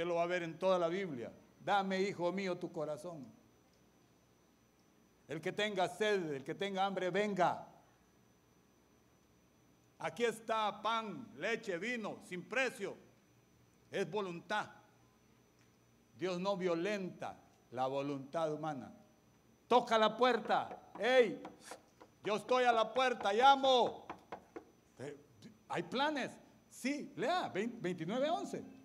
Usted lo va a ver en toda la Biblia. Dame, hijo mío, tu corazón. El que tenga sed, el que tenga hambre, venga. Aquí está pan, leche, vino, sin precio. Es voluntad. Dios no violenta la voluntad humana. Toca la puerta. ¡Ey! Yo estoy a la puerta, llamo. Eh, ¿Hay planes? Sí, lea, 29.11.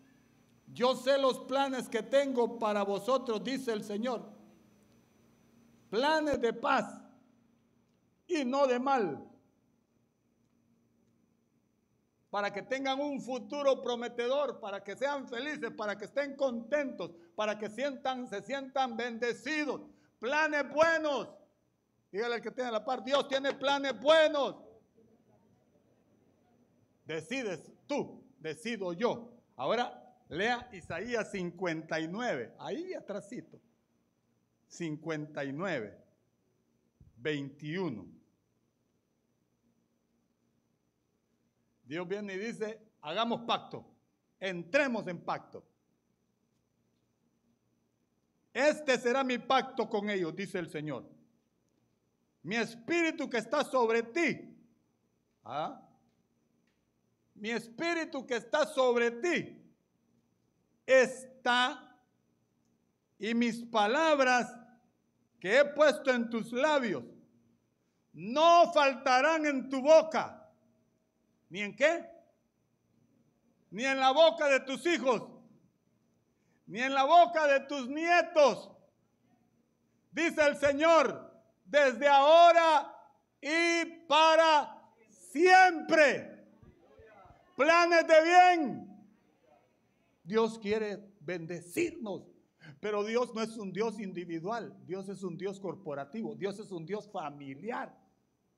Yo sé los planes que tengo para vosotros, dice el Señor. Planes de paz y no de mal. Para que tengan un futuro prometedor, para que sean felices, para que estén contentos, para que sientan, se sientan bendecidos. Planes buenos. Dígale al que tiene la par, Dios tiene planes buenos. Decides tú, decido yo. Ahora lea Isaías 59, ahí atrásito. 59, 21. Dios viene y dice, hagamos pacto, entremos en pacto. Este será mi pacto con ellos, dice el Señor. Mi espíritu que está sobre ti. ¿ah? Mi espíritu que está sobre ti está y mis palabras que he puesto en tus labios no faltarán en tu boca ¿Ni en qué? Ni en la boca de tus hijos, ni en la boca de tus nietos. Dice el Señor, desde ahora y para siempre. Planes de bien. Dios quiere bendecirnos. Pero Dios no es un Dios individual, Dios es un Dios corporativo, Dios es un Dios familiar.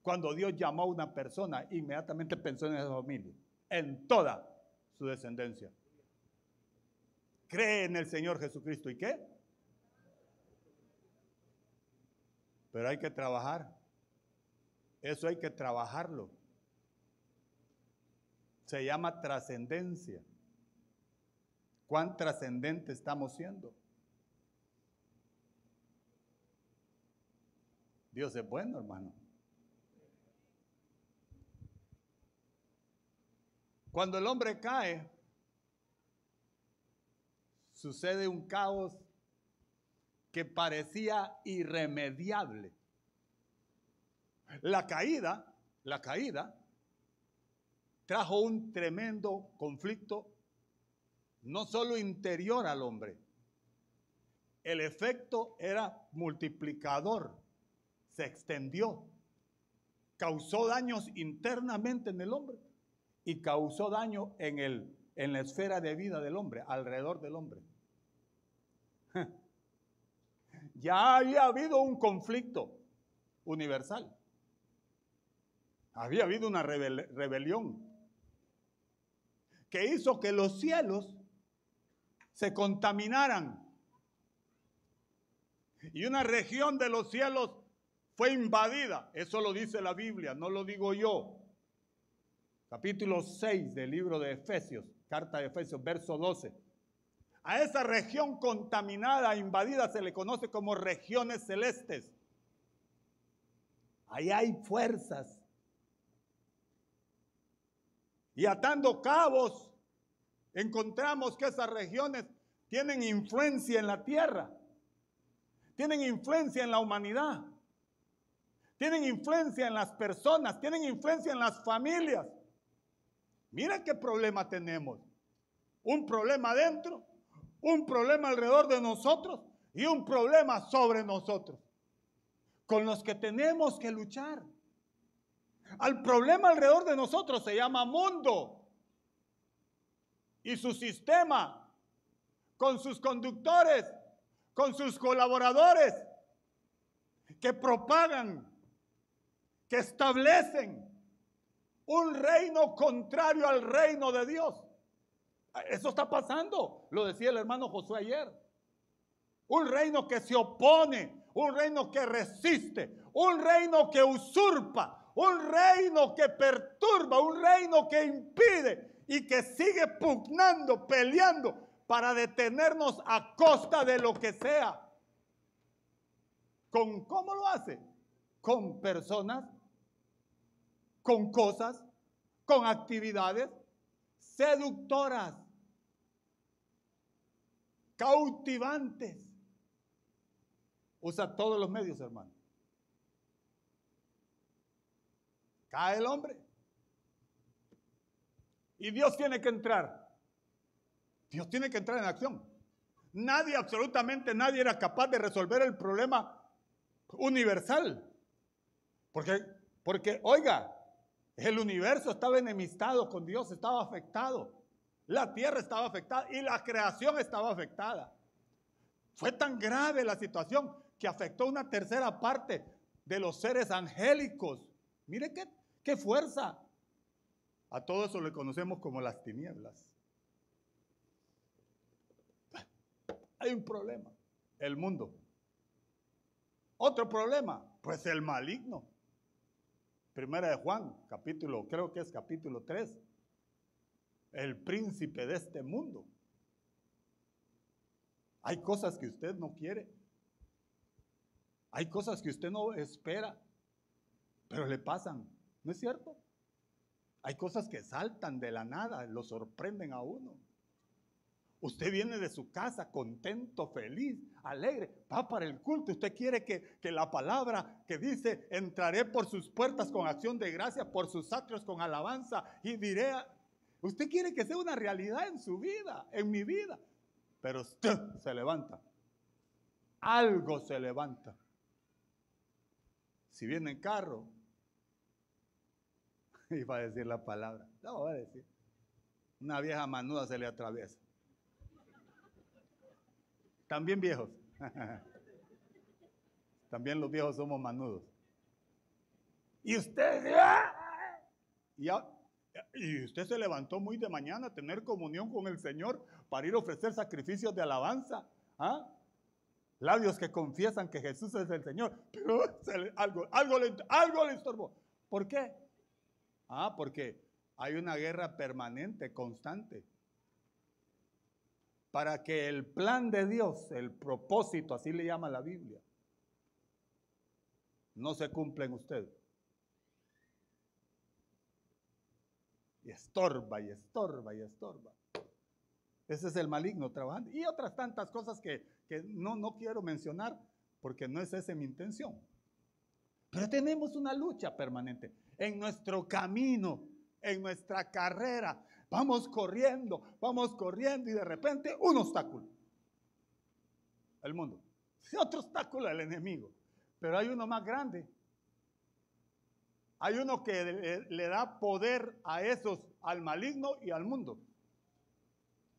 Cuando Dios llamó a una persona, inmediatamente pensó en esa familia, en toda su descendencia. Cree en el Señor Jesucristo. ¿Y qué? Pero hay que trabajar. Eso hay que trabajarlo. Se llama trascendencia. ¿Cuán trascendente estamos siendo? Dios es bueno, hermano. Cuando el hombre cae, sucede un caos que parecía irremediable. La caída, la caída, trajo un tremendo conflicto, no solo interior al hombre, el efecto era multiplicador, se extendió, causó daños internamente en el hombre y causó daño en, el, en la esfera de vida del hombre, alrededor del hombre. Ya había habido un conflicto universal. Había habido una rebelión que hizo que los cielos se contaminaran. Y una región de los cielos fue invadida. Eso lo dice la Biblia, no lo digo yo capítulo 6 del libro de Efesios, carta de Efesios, verso 12. A esa región contaminada, invadida, se le conoce como regiones celestes. Ahí hay fuerzas. Y atando cabos, encontramos que esas regiones tienen influencia en la tierra, tienen influencia en la humanidad, tienen influencia en las personas, tienen influencia en las familias. Mira qué problema tenemos. Un problema adentro, un problema alrededor de nosotros y un problema sobre nosotros, con los que tenemos que luchar. Al problema alrededor de nosotros se llama mundo y su sistema, con sus conductores, con sus colaboradores, que propagan, que establecen, un reino contrario al reino de Dios. Eso está pasando, lo decía el hermano Josué ayer. Un reino que se opone, un reino que resiste, un reino que usurpa, un reino que perturba, un reino que impide. Y que sigue pugnando, peleando para detenernos a costa de lo que sea. ¿Con cómo lo hace? Con personas, con cosas, con actividades seductoras, cautivantes. Usa todos los medios, hermano. Cae el hombre. Y Dios tiene que entrar. Dios tiene que entrar en acción. Nadie, absolutamente nadie era capaz de resolver el problema universal. Porque, porque, oiga, el universo estaba enemistado con Dios, estaba afectado. La tierra estaba afectada y la creación estaba afectada. Fue tan grave la situación que afectó una tercera parte de los seres angélicos. Mire qué, qué fuerza. A todo eso le conocemos como las tinieblas. Hay un problema, el mundo. Otro problema, pues el maligno. Primera de Juan, capítulo, creo que es capítulo 3. El príncipe de este mundo. Hay cosas que usted no quiere. Hay cosas que usted no espera, pero le pasan. ¿No es cierto? Hay cosas que saltan de la nada, lo sorprenden a uno. Usted viene de su casa contento, feliz, alegre, va para el culto. Usted quiere que, que, la palabra que dice, entraré por sus puertas con acción de gracia, por sus atrios con alabanza y diré, usted quiere que sea una realidad en su vida, en mi vida. Pero usted se levanta. Algo se levanta. Si viene en carro, iba a decir la palabra, no voy a decir. Una vieja manuda se le atraviesa. También viejos. También los viejos somos manudos. Y usted, y, y usted se levantó muy de mañana a tener comunión con el Señor para ir a ofrecer sacrificios de alabanza. ¿ah? Labios que confiesan que Jesús es el Señor. Pero algo, algo, le, algo le estorbó. ¿Por qué? Ah, porque hay una guerra permanente, constante para que el plan de Dios, el propósito, así le llama la Biblia, no se cumpla en usted. Y estorba, y estorba, y estorba. Ese es el maligno trabajando. Y otras tantas cosas que, que no, no quiero mencionar porque no es esa mi intención. Pero tenemos una lucha permanente en nuestro camino, en nuestra carrera, Vamos corriendo, vamos corriendo y de repente un obstáculo. El mundo. Otro obstáculo el enemigo. Pero hay uno más grande. Hay uno que le, da poder a esos, al maligno y al mundo.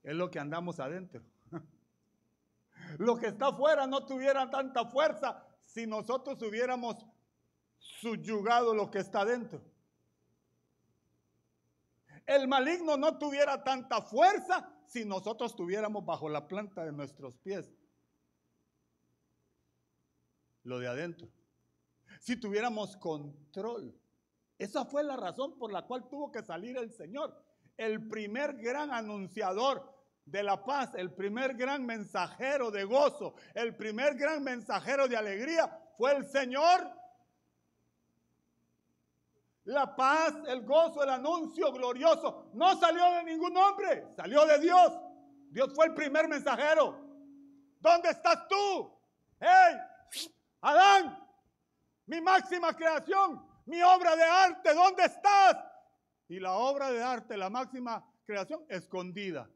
Es lo que andamos adentro. Lo que está afuera no tuviera tanta fuerza si nosotros hubiéramos subyugado lo que está adentro el maligno no tuviera tanta fuerza si nosotros estuviéramos bajo la planta de nuestros pies. Lo de adentro. Si tuviéramos control. Esa fue la razón por la cual tuvo que salir el Señor. El primer gran anunciador de la paz, el primer gran mensajero de gozo, el primer gran mensajero de alegría fue el Señor la paz, el gozo, el anuncio glorioso, no salió de ningún hombre, salió de Dios. Dios fue el primer mensajero. ¿Dónde estás tú? ¡Hey! Adán, mi máxima creación, mi obra de arte, ¿dónde estás? Y la obra de arte, la máxima creación, escondida,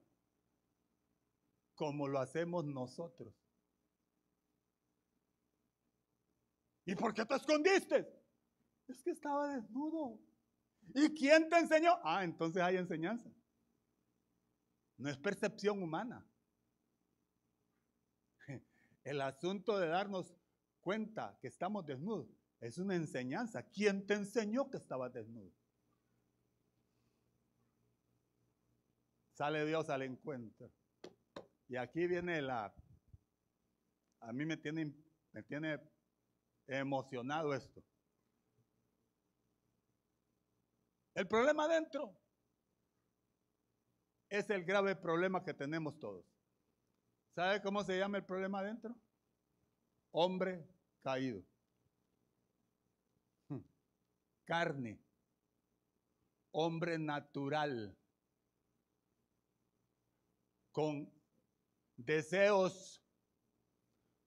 como lo hacemos nosotros. ¿Y por qué te escondiste? Es que estaba desnudo. ¿Y quién te enseñó? Ah, entonces hay enseñanza. No es percepción humana. El asunto de darnos cuenta que estamos desnudos es una enseñanza. ¿Quién te enseñó que estabas desnudo? Sale Dios al encuentro. Y aquí viene la... A mí me tiene, me tiene emocionado esto. El problema adentro. es el grave problema que tenemos todos. ¿Sabe cómo se llama el problema adentro? Hombre caído. Hmm. Carne. Hombre natural. Con deseos,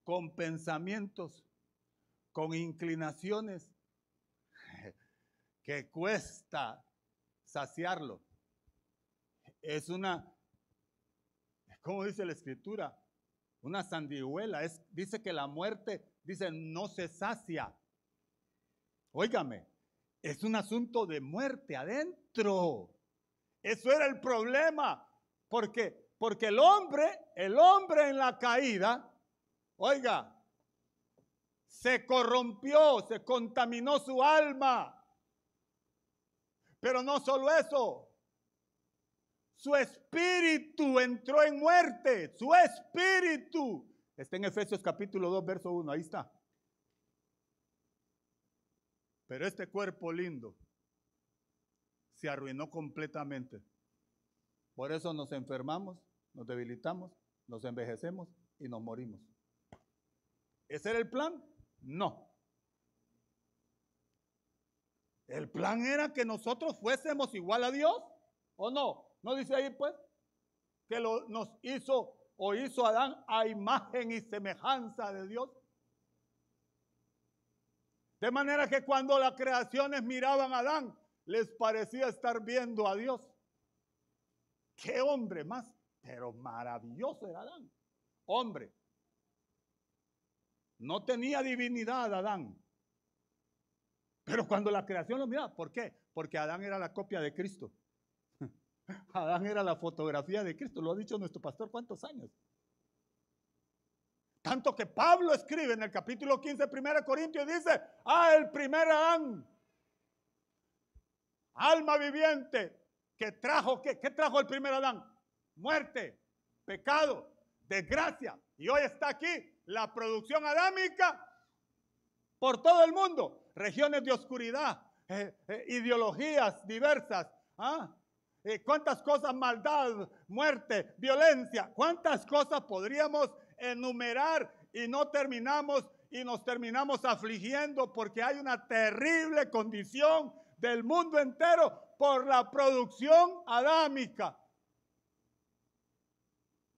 con pensamientos, con inclinaciones que cuesta saciarlo. Es una, como dice la escritura, una sandijuela. Es, dice que la muerte, dice, no se sacia. Óigame, es un asunto de muerte adentro. Eso era el problema. Porque, porque el hombre, el hombre en la caída, oiga, se corrompió, se contaminó su alma. Pero no solo eso, su espíritu entró en muerte, su espíritu. Está en Efesios capítulo 2, verso 1, ahí está. Pero este cuerpo lindo se arruinó completamente. Por eso nos enfermamos, nos debilitamos, nos envejecemos y nos morimos. ¿Ese era el plan? No. El plan era que nosotros fuésemos igual a Dios, ¿o no? ¿No dice ahí pues? Que lo, nos hizo o hizo Adán a imagen y semejanza de Dios. De manera que cuando las creaciones miraban a Adán, les parecía estar viendo a Dios. Qué hombre más, pero maravilloso era Adán. Hombre. No tenía divinidad Adán. Pero cuando la creación lo miraba, ¿por qué? Porque Adán era la copia de Cristo. Adán era la fotografía de Cristo, lo ha dicho nuestro pastor cuántos años. Tanto que Pablo escribe en el capítulo 15 de 1 Corintios, dice, ah, el primer Adán, alma viviente, que trajo, ¿qué, ¿qué trajo el primer Adán? Muerte, pecado, desgracia. Y hoy está aquí la producción adámica por todo el mundo. Regiones de oscuridad, eh, eh, ideologías diversas. ¿ah? Eh, ¿Cuántas cosas? Maldad, muerte, violencia. ¿Cuántas cosas podríamos enumerar y no terminamos y nos terminamos afligiendo porque hay una terrible condición del mundo entero por la producción adámica?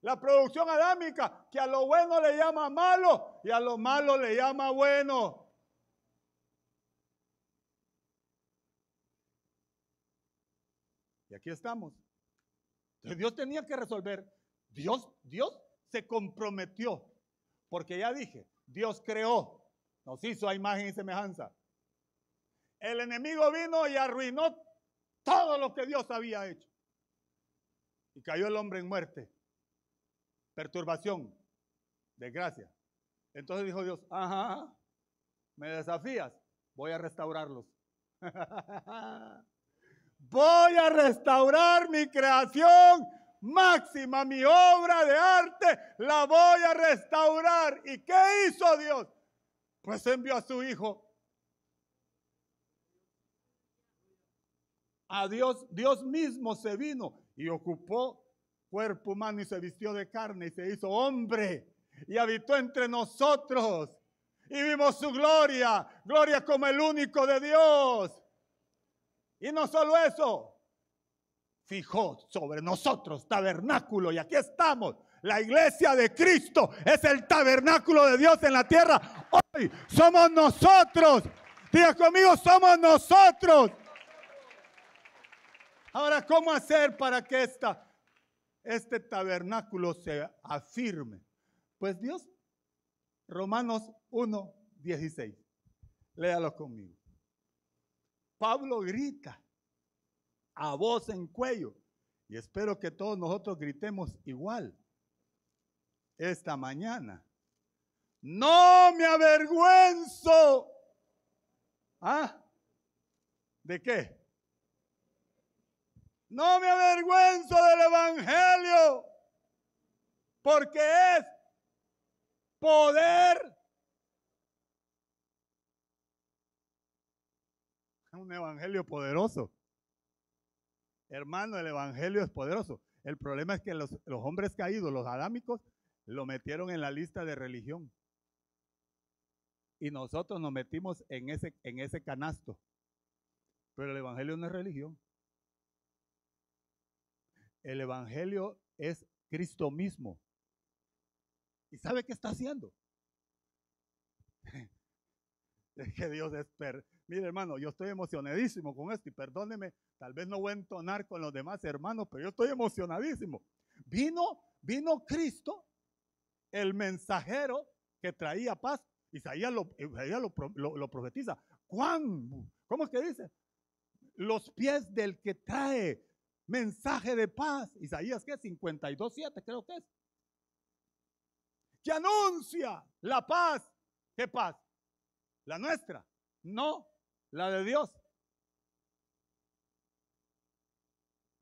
La producción adámica, que a lo bueno le llama malo y a lo malo le llama bueno. Aquí estamos. Entonces Dios tenía que resolver. Dios, Dios se comprometió. Porque ya dije, Dios creó, nos hizo a imagen y semejanza. El enemigo vino y arruinó todo lo que Dios había hecho. Y cayó el hombre en muerte perturbación, desgracia. Entonces dijo Dios, ajá, me desafías, voy a restaurarlos. voy a restaurar mi creación máxima, mi obra de arte, la voy a restaurar. ¿Y qué hizo Dios? Pues envió a su hijo. A Dios, Dios mismo se vino y ocupó cuerpo humano y se vistió de carne y se hizo hombre y habitó entre nosotros. Y vimos su gloria, gloria como el único de Dios. Y no solo eso, fijó sobre nosotros tabernáculo y aquí estamos. La iglesia de Cristo es el tabernáculo de Dios en la tierra. Hoy somos nosotros. Diga conmigo, somos nosotros. Ahora, ¿cómo hacer para que esta este tabernáculo se afirme? Pues Dios, Romanos 1, 16. Léalo conmigo. Pablo grita a voz en cuello y espero que todos nosotros gritemos igual esta mañana. No me avergüenzo. ¿Ah? ¿De qué? No me avergüenzo del Evangelio, porque es poder. Un evangelio poderoso. Hermano, el evangelio es poderoso. El problema es que los, los hombres caídos, los adámicos, lo metieron en la lista de religión. Y nosotros nos metimos en ese, en ese canasto. Pero el Evangelio no es religión. El Evangelio es Cristo mismo. ¿Y sabe qué está haciendo? Es que Dios es... Mire hermano, yo estoy emocionadísimo con esto y perdóneme, tal vez no voy a entonar con los demás hermanos, pero yo estoy emocionadísimo. Vino, vino Cristo, el mensajero que traía paz. Isaías lo, lo, lo, profetiza. Juan, ¿cómo es que dice? Los pies del que trae mensaje de paz. Isaías, ¿qué? 52.7 creo que es. Que anuncia la paz. ¿Qué paz? La nuestra. No, la de Dios.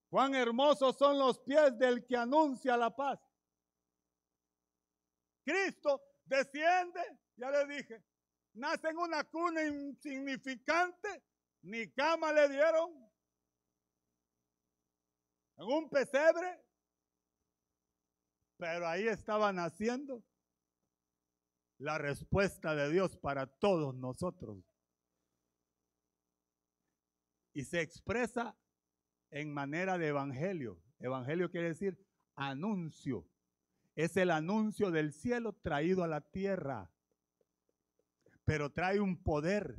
Cuán hermosos son los pies del que anuncia la paz. Cristo desciende, ya le dije, nace en una cuna insignificante, ni cama le dieron, en un pesebre, pero ahí estaba naciendo la respuesta de Dios para todos nosotros. Y se expresa en manera de evangelio. Evangelio quiere decir anuncio. Es el anuncio del cielo traído a la tierra. Pero trae un poder.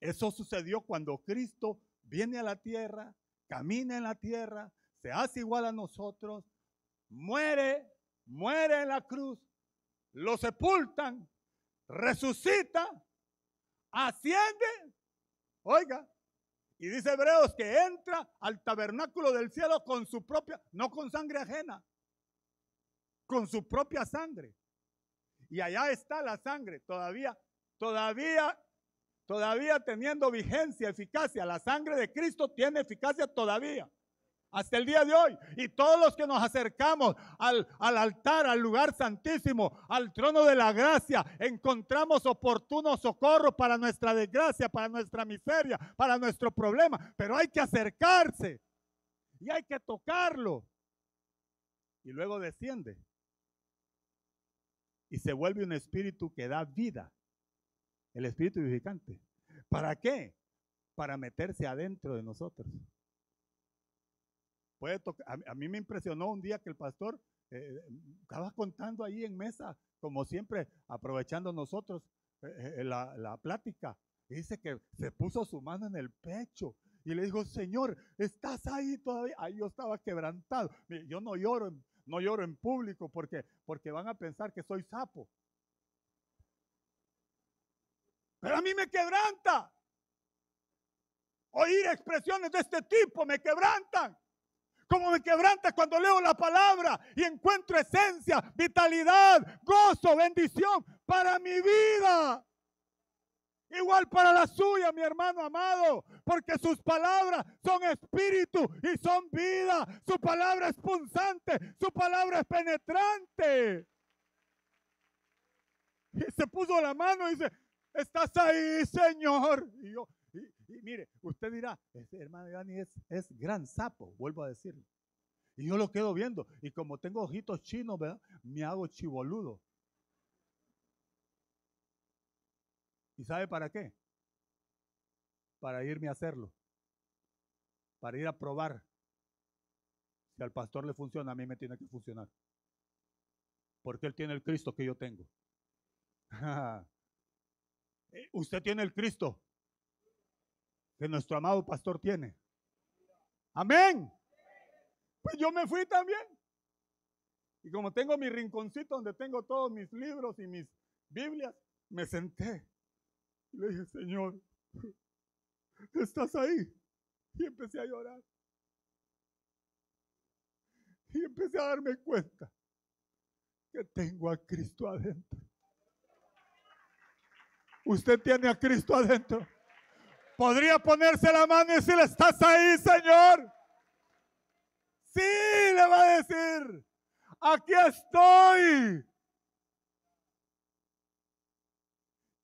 Eso sucedió cuando Cristo viene a la tierra, camina en la tierra, se hace igual a nosotros, muere, muere en la cruz, lo sepultan, resucita, asciende, oiga, y dice Hebreos que entra al tabernáculo del cielo con su propia, no con sangre ajena, con su propia sangre. Y allá está la sangre, todavía, todavía todavía teniendo vigencia, eficacia. La sangre de Cristo tiene eficacia todavía. Hasta el día de hoy. Y todos los que nos acercamos al, al, altar, al lugar santísimo, al trono de la gracia, encontramos oportuno socorro para nuestra desgracia, para nuestra miseria, para nuestro problema. Pero hay que acercarse y hay que tocarlo. Y luego desciende. Y se vuelve un espíritu que da vida el Espíritu vivificante. ¿Para qué? Para meterse adentro de nosotros. Puede a, mí me impresionó un día que el pastor eh, estaba contando ahí en mesa, como siempre, aprovechando nosotros eh, eh, la, la plática. Dice que se puso su mano en el pecho y le dijo, Señor, ¿estás ahí todavía? Ahí yo estaba quebrantado. Yo no lloro, no lloro en público porque, porque van a pensar que soy sapo. Pero a mí me quebranta. Oír expresiones de este tipo me quebrantan. Como me quebranta cuando leo la palabra y encuentro esencia, vitalidad, gozo, bendición para mi vida. Igual para la suya, mi hermano amado, porque sus palabras son espíritu y son vida. Su palabra es punzante, su palabra es penetrante. Y se puso la mano y dice, estás ahí, Señor. Y, mire, usted dirá, ese hermano Dani es, es gran sapo, vuelvo a decirlo. Y yo lo quedo viendo. Y como tengo ojitos chinos, ¿verdad? Me hago chivoludo. ¿Y sabe para qué? Para irme a hacerlo. Para ir a probar. Si al pastor le funciona, a mí me tiene que funcionar. Porque él tiene el Cristo que yo tengo. Eh, usted tiene el Cristo que nuestro amado pastor tiene. Amén. Pues yo me fui también. Y como tengo mi rinconcito donde tengo todos mis libros y mis Biblias, me senté. Y le dije, Señor, estás ahí. Y empecé a llorar. Y empecé a darme cuenta que tengo a Cristo adentro. Usted tiene a Cristo adentro. Podría ponerse la mano y decirle, ¿estás ahí, Señor? Sí, le va a decir, aquí estoy.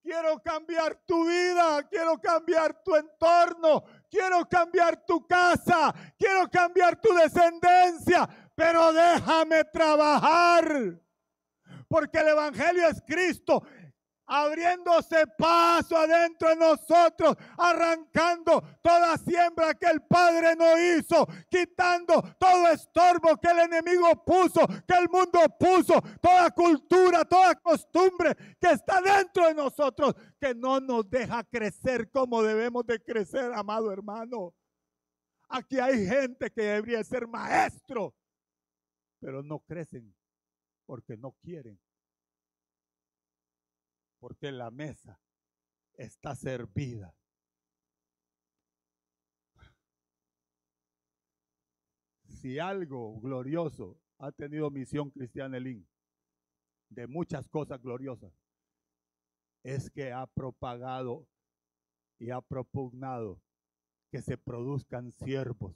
Quiero cambiar tu vida, quiero cambiar tu entorno, quiero cambiar tu casa, quiero cambiar tu descendencia, pero déjame trabajar. Porque el Evangelio es Cristo abriéndose paso adentro de nosotros, arrancando toda siembra que el Padre no hizo, quitando todo estorbo que el enemigo puso, que el mundo puso, toda cultura, toda costumbre que está dentro de nosotros, que no nos deja crecer como debemos de crecer, amado hermano. Aquí hay gente que debería ser maestro, pero no crecen porque no quieren porque la mesa está servida. Si algo glorioso ha tenido misión cristiana Elín, de muchas cosas gloriosas, es que ha propagado y ha propugnado que se produzcan siervos.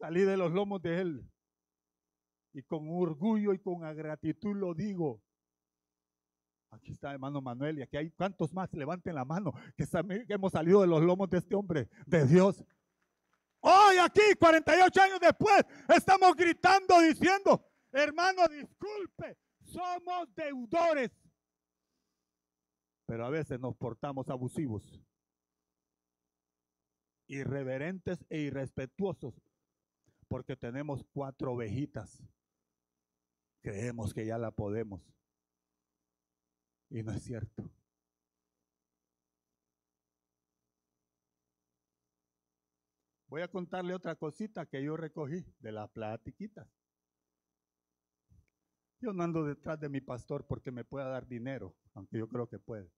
Salí de los lomos de él y con orgullo y con gratitud lo digo. Aquí está hermano Manuel y aquí hay cuantos más, levanten la mano, que, hemos salido de los lomos de este hombre, de Dios. Hoy aquí, 48 años después, estamos gritando diciendo, hermano, disculpe, somos deudores. Pero a veces nos portamos abusivos, irreverentes e irrespetuosos, porque tenemos cuatro ovejitas creemos que ya la podemos. Y no es cierto. Voy a contarle otra cosita que yo recogí de las platiquitas. Yo no ando detrás de mi pastor porque me pueda dar dinero, aunque yo creo que puede.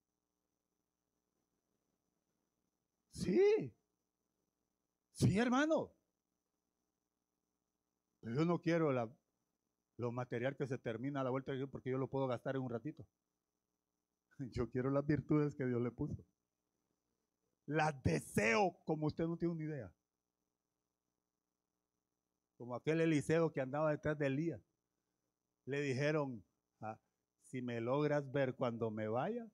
Sí, sí, hermano. Pero yo no quiero la lo material que se termina a la vuelta porque yo lo puedo gastar en un ratito. Yo quiero las virtudes que Dios le puso. Las deseo como usted no tiene una idea. Como aquel Eliseo que andaba detrás de Elías. Le dijeron, ah, si me logras ver cuando me vaya.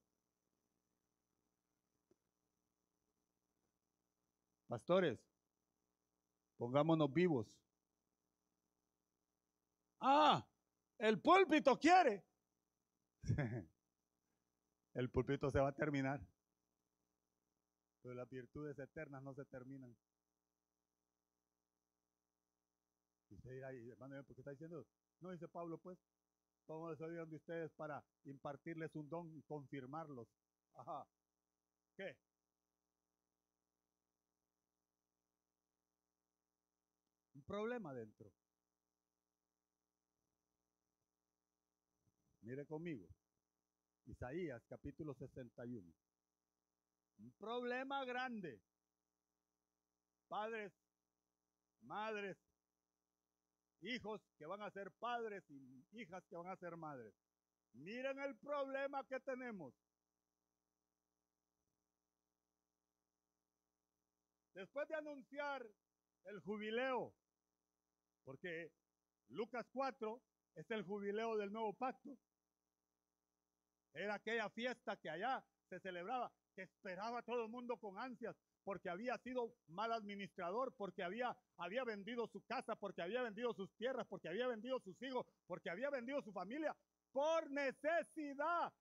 Pastores, pongámonos vivos Ah, el púlpito quiere. el púlpito se va a terminar. Pero las virtudes eternas no se terminan. Y usted dirá, hermano, ¿por qué está diciendo? No dice Pablo, pues, todos se de ustedes para impartirles un don y confirmarlos. Ajá. ¿Qué? Un problema dentro. Mire conmigo. Isaías capítulo 61. Un problema grande. Padres, madres, hijos que van a ser padres y hijas que van a ser madres. Miren el problema que tenemos. Después de anunciar el jubileo, porque Lucas 4 es el jubileo del nuevo pacto, era aquella fiesta que allá se celebraba, que esperaba todo el mundo con ansias, porque había sido mal administrador, porque había, había vendido su casa, porque había vendido sus tierras, porque había vendido sus hijos, porque había vendido su familia, por necesidad.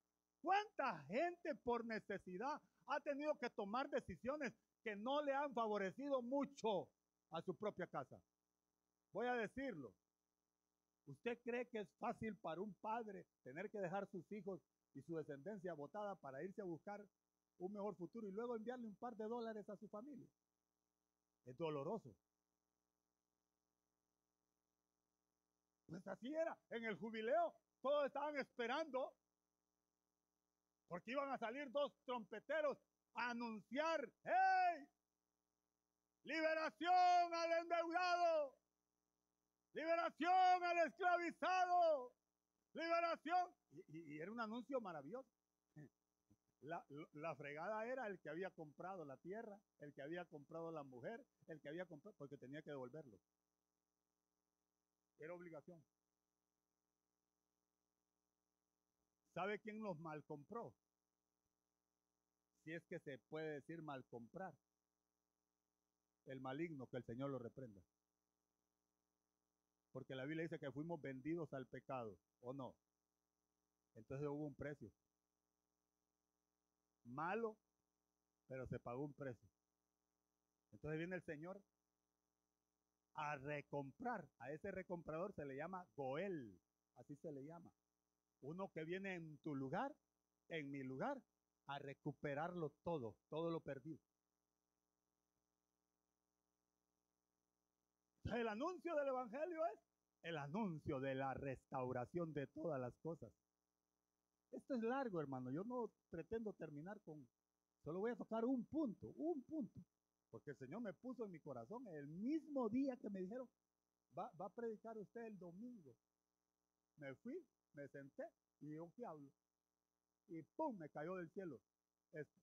¿Cuánta gente por necesidad ha tenido que tomar decisiones que no le han favorecido mucho a su propia casa? Voy a decirlo. ¿Usted cree que es fácil para un padre tener que dejar sus hijos y su descendencia votada para irse a buscar un mejor futuro y luego enviarle un par de dólares a su familia. Es doloroso. Pues así era. En el jubileo todos estaban esperando porque iban a salir dos trompeteros a anunciar, ¡hey! Liberación al endeudado. Liberación al esclavizado liberación. Y, era un anuncio maravilloso. La, la, fregada era el que había comprado la tierra, el que había comprado la mujer, el que había comprado, porque tenía que devolverlo. Era obligación. ¿Sabe quién los mal compró? Si es que se puede decir mal comprar. El maligno, que el Señor lo reprenda. Porque la Biblia dice que fuimos vendidos al pecado, ¿o no? Entonces hubo un precio. Malo, pero se pagó un precio. Entonces viene el Señor a recomprar. A ese recomprador se le llama Goel, así se le llama. Uno que viene en tu lugar, en mi lugar, a recuperarlo todo, todo lo perdido. El anuncio del Evangelio es el anuncio de la restauración de todas las cosas. Esto es largo, hermano. Yo no pretendo terminar con... Solo voy a tocar un punto, un punto. Porque el Señor me puso en mi corazón el mismo día que me dijeron, va, a predicar usted el domingo. Me fui, me senté y yo que hablo. Y ¡pum! me cayó del cielo esto.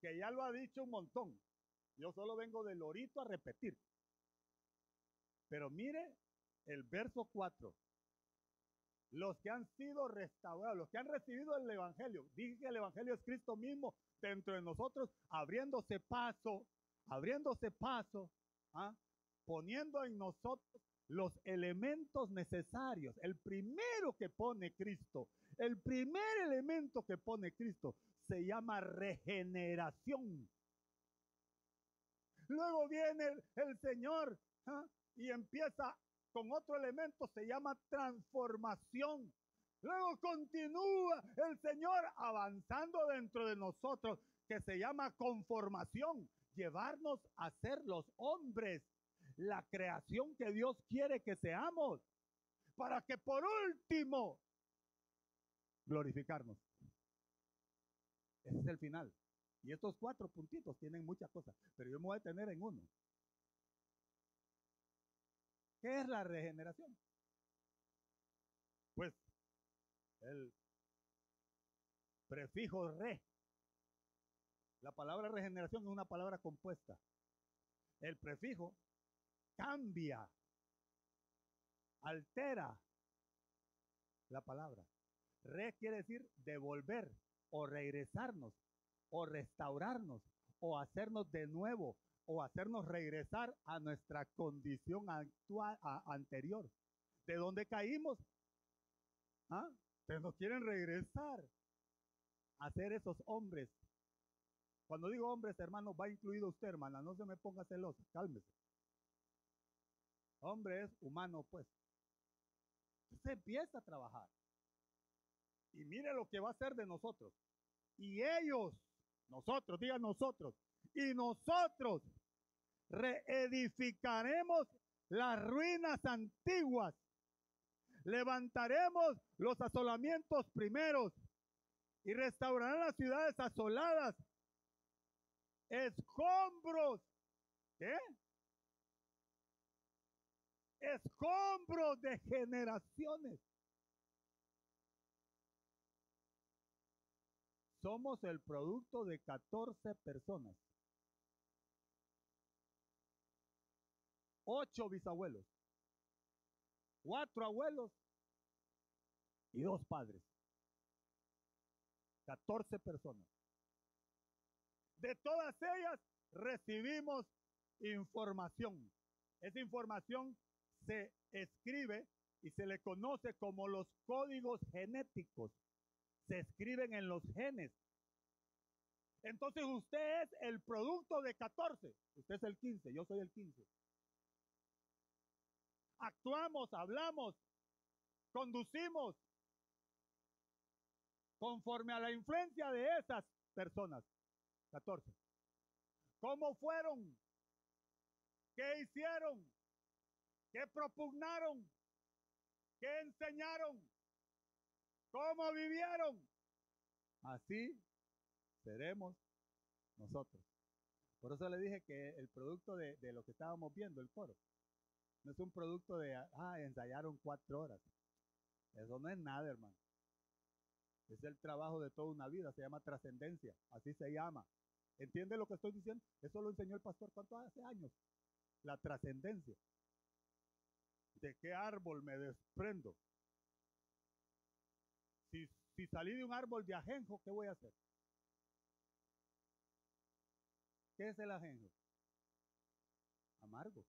Que ya lo ha dicho un montón. Yo solo vengo del lorito a repetir. Pero mire el verso 4. Los que han sido restaurados, los que han recibido el Evangelio. Dije que el Evangelio es Cristo mismo dentro de nosotros, abriéndose paso, abriéndose paso, ¿ah? poniendo en nosotros los elementos necesarios. El primero que pone Cristo, el primer elemento que pone Cristo se llama regeneración. Luego viene el, Señor ¿ah? Y empieza con otro elemento, se llama transformación. Luego continúa el Señor avanzando dentro de nosotros, que se llama conformación, llevarnos a ser los hombres, la creación que Dios quiere que seamos, para que por último glorificarnos. Ese es el final. Y estos cuatro puntitos tienen muchas cosas, pero yo me voy a detener en uno. ¿Qué es la regeneración? Pues el prefijo re. La palabra regeneración es una palabra compuesta. El prefijo cambia, altera la palabra. Re quiere decir devolver o regresarnos o restaurarnos o hacernos de nuevo o hacernos regresar a nuestra condición actual, anterior. ¿De dónde caímos? ¿Ah? Ustedes nos quieren regresar a ser esos hombres. Cuando digo hombres, hermano, va incluido usted, hermana. No se me ponga celosa, cálmese. Hombre es humano, pues. Se empieza a trabajar. Y mire lo que va a hacer de nosotros. Y ellos, nosotros, digan nosotros, y nosotros reedificaremos las ruinas antiguas levantaremos los asolamientos primeros y restaurarán las ciudades asoladas. Escombros. ¿Qué? Escombros de generaciones. Somos el producto de 14 personas. Ocho bisabuelos cuatro abuelos y dos padres. 14 personas. De todas ellas recibimos información. Esa información se escribe y se le conoce como los códigos genéticos. Se escriben en los genes. Entonces usted es el producto de 14. Usted es el 15, yo soy el 15 actuamos, hablamos, conducimos conforme a la influencia de esas personas. 14. ¿Cómo fueron? ¿Qué hicieron? ¿Qué propugnaron? ¿Qué enseñaron? ¿Cómo vivieron? Así seremos nosotros. Por eso le dije que el producto de, de lo que estábamos viendo, el coro, no es un producto de, ah, ensayaron cuatro horas. Eso no es nada, hermano. Es el trabajo de toda una vida, se llama trascendencia, así se llama. ¿Entiende lo que estoy diciendo? Eso lo enseñó el pastor cuánto hace años. La trascendencia. ¿De qué árbol me desprendo? Si, si salí de un árbol de ajenjo, ¿qué voy a hacer? ¿Qué es el ajenjo? Amargo.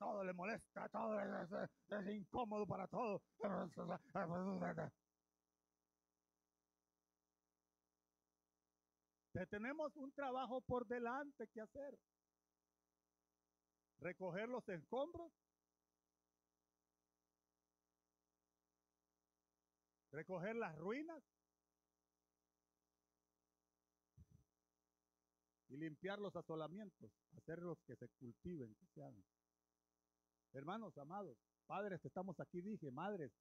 Todo le molesta, todo es, incómodo para todo. tenemos un trabajo por delante que hacer. Recoger los escombros. Recoger las ruinas. y limpiar los asolamientos, hacerlos que se cultiven, que se hagan. Hermanos amados, padres que estamos aquí, dije, madres,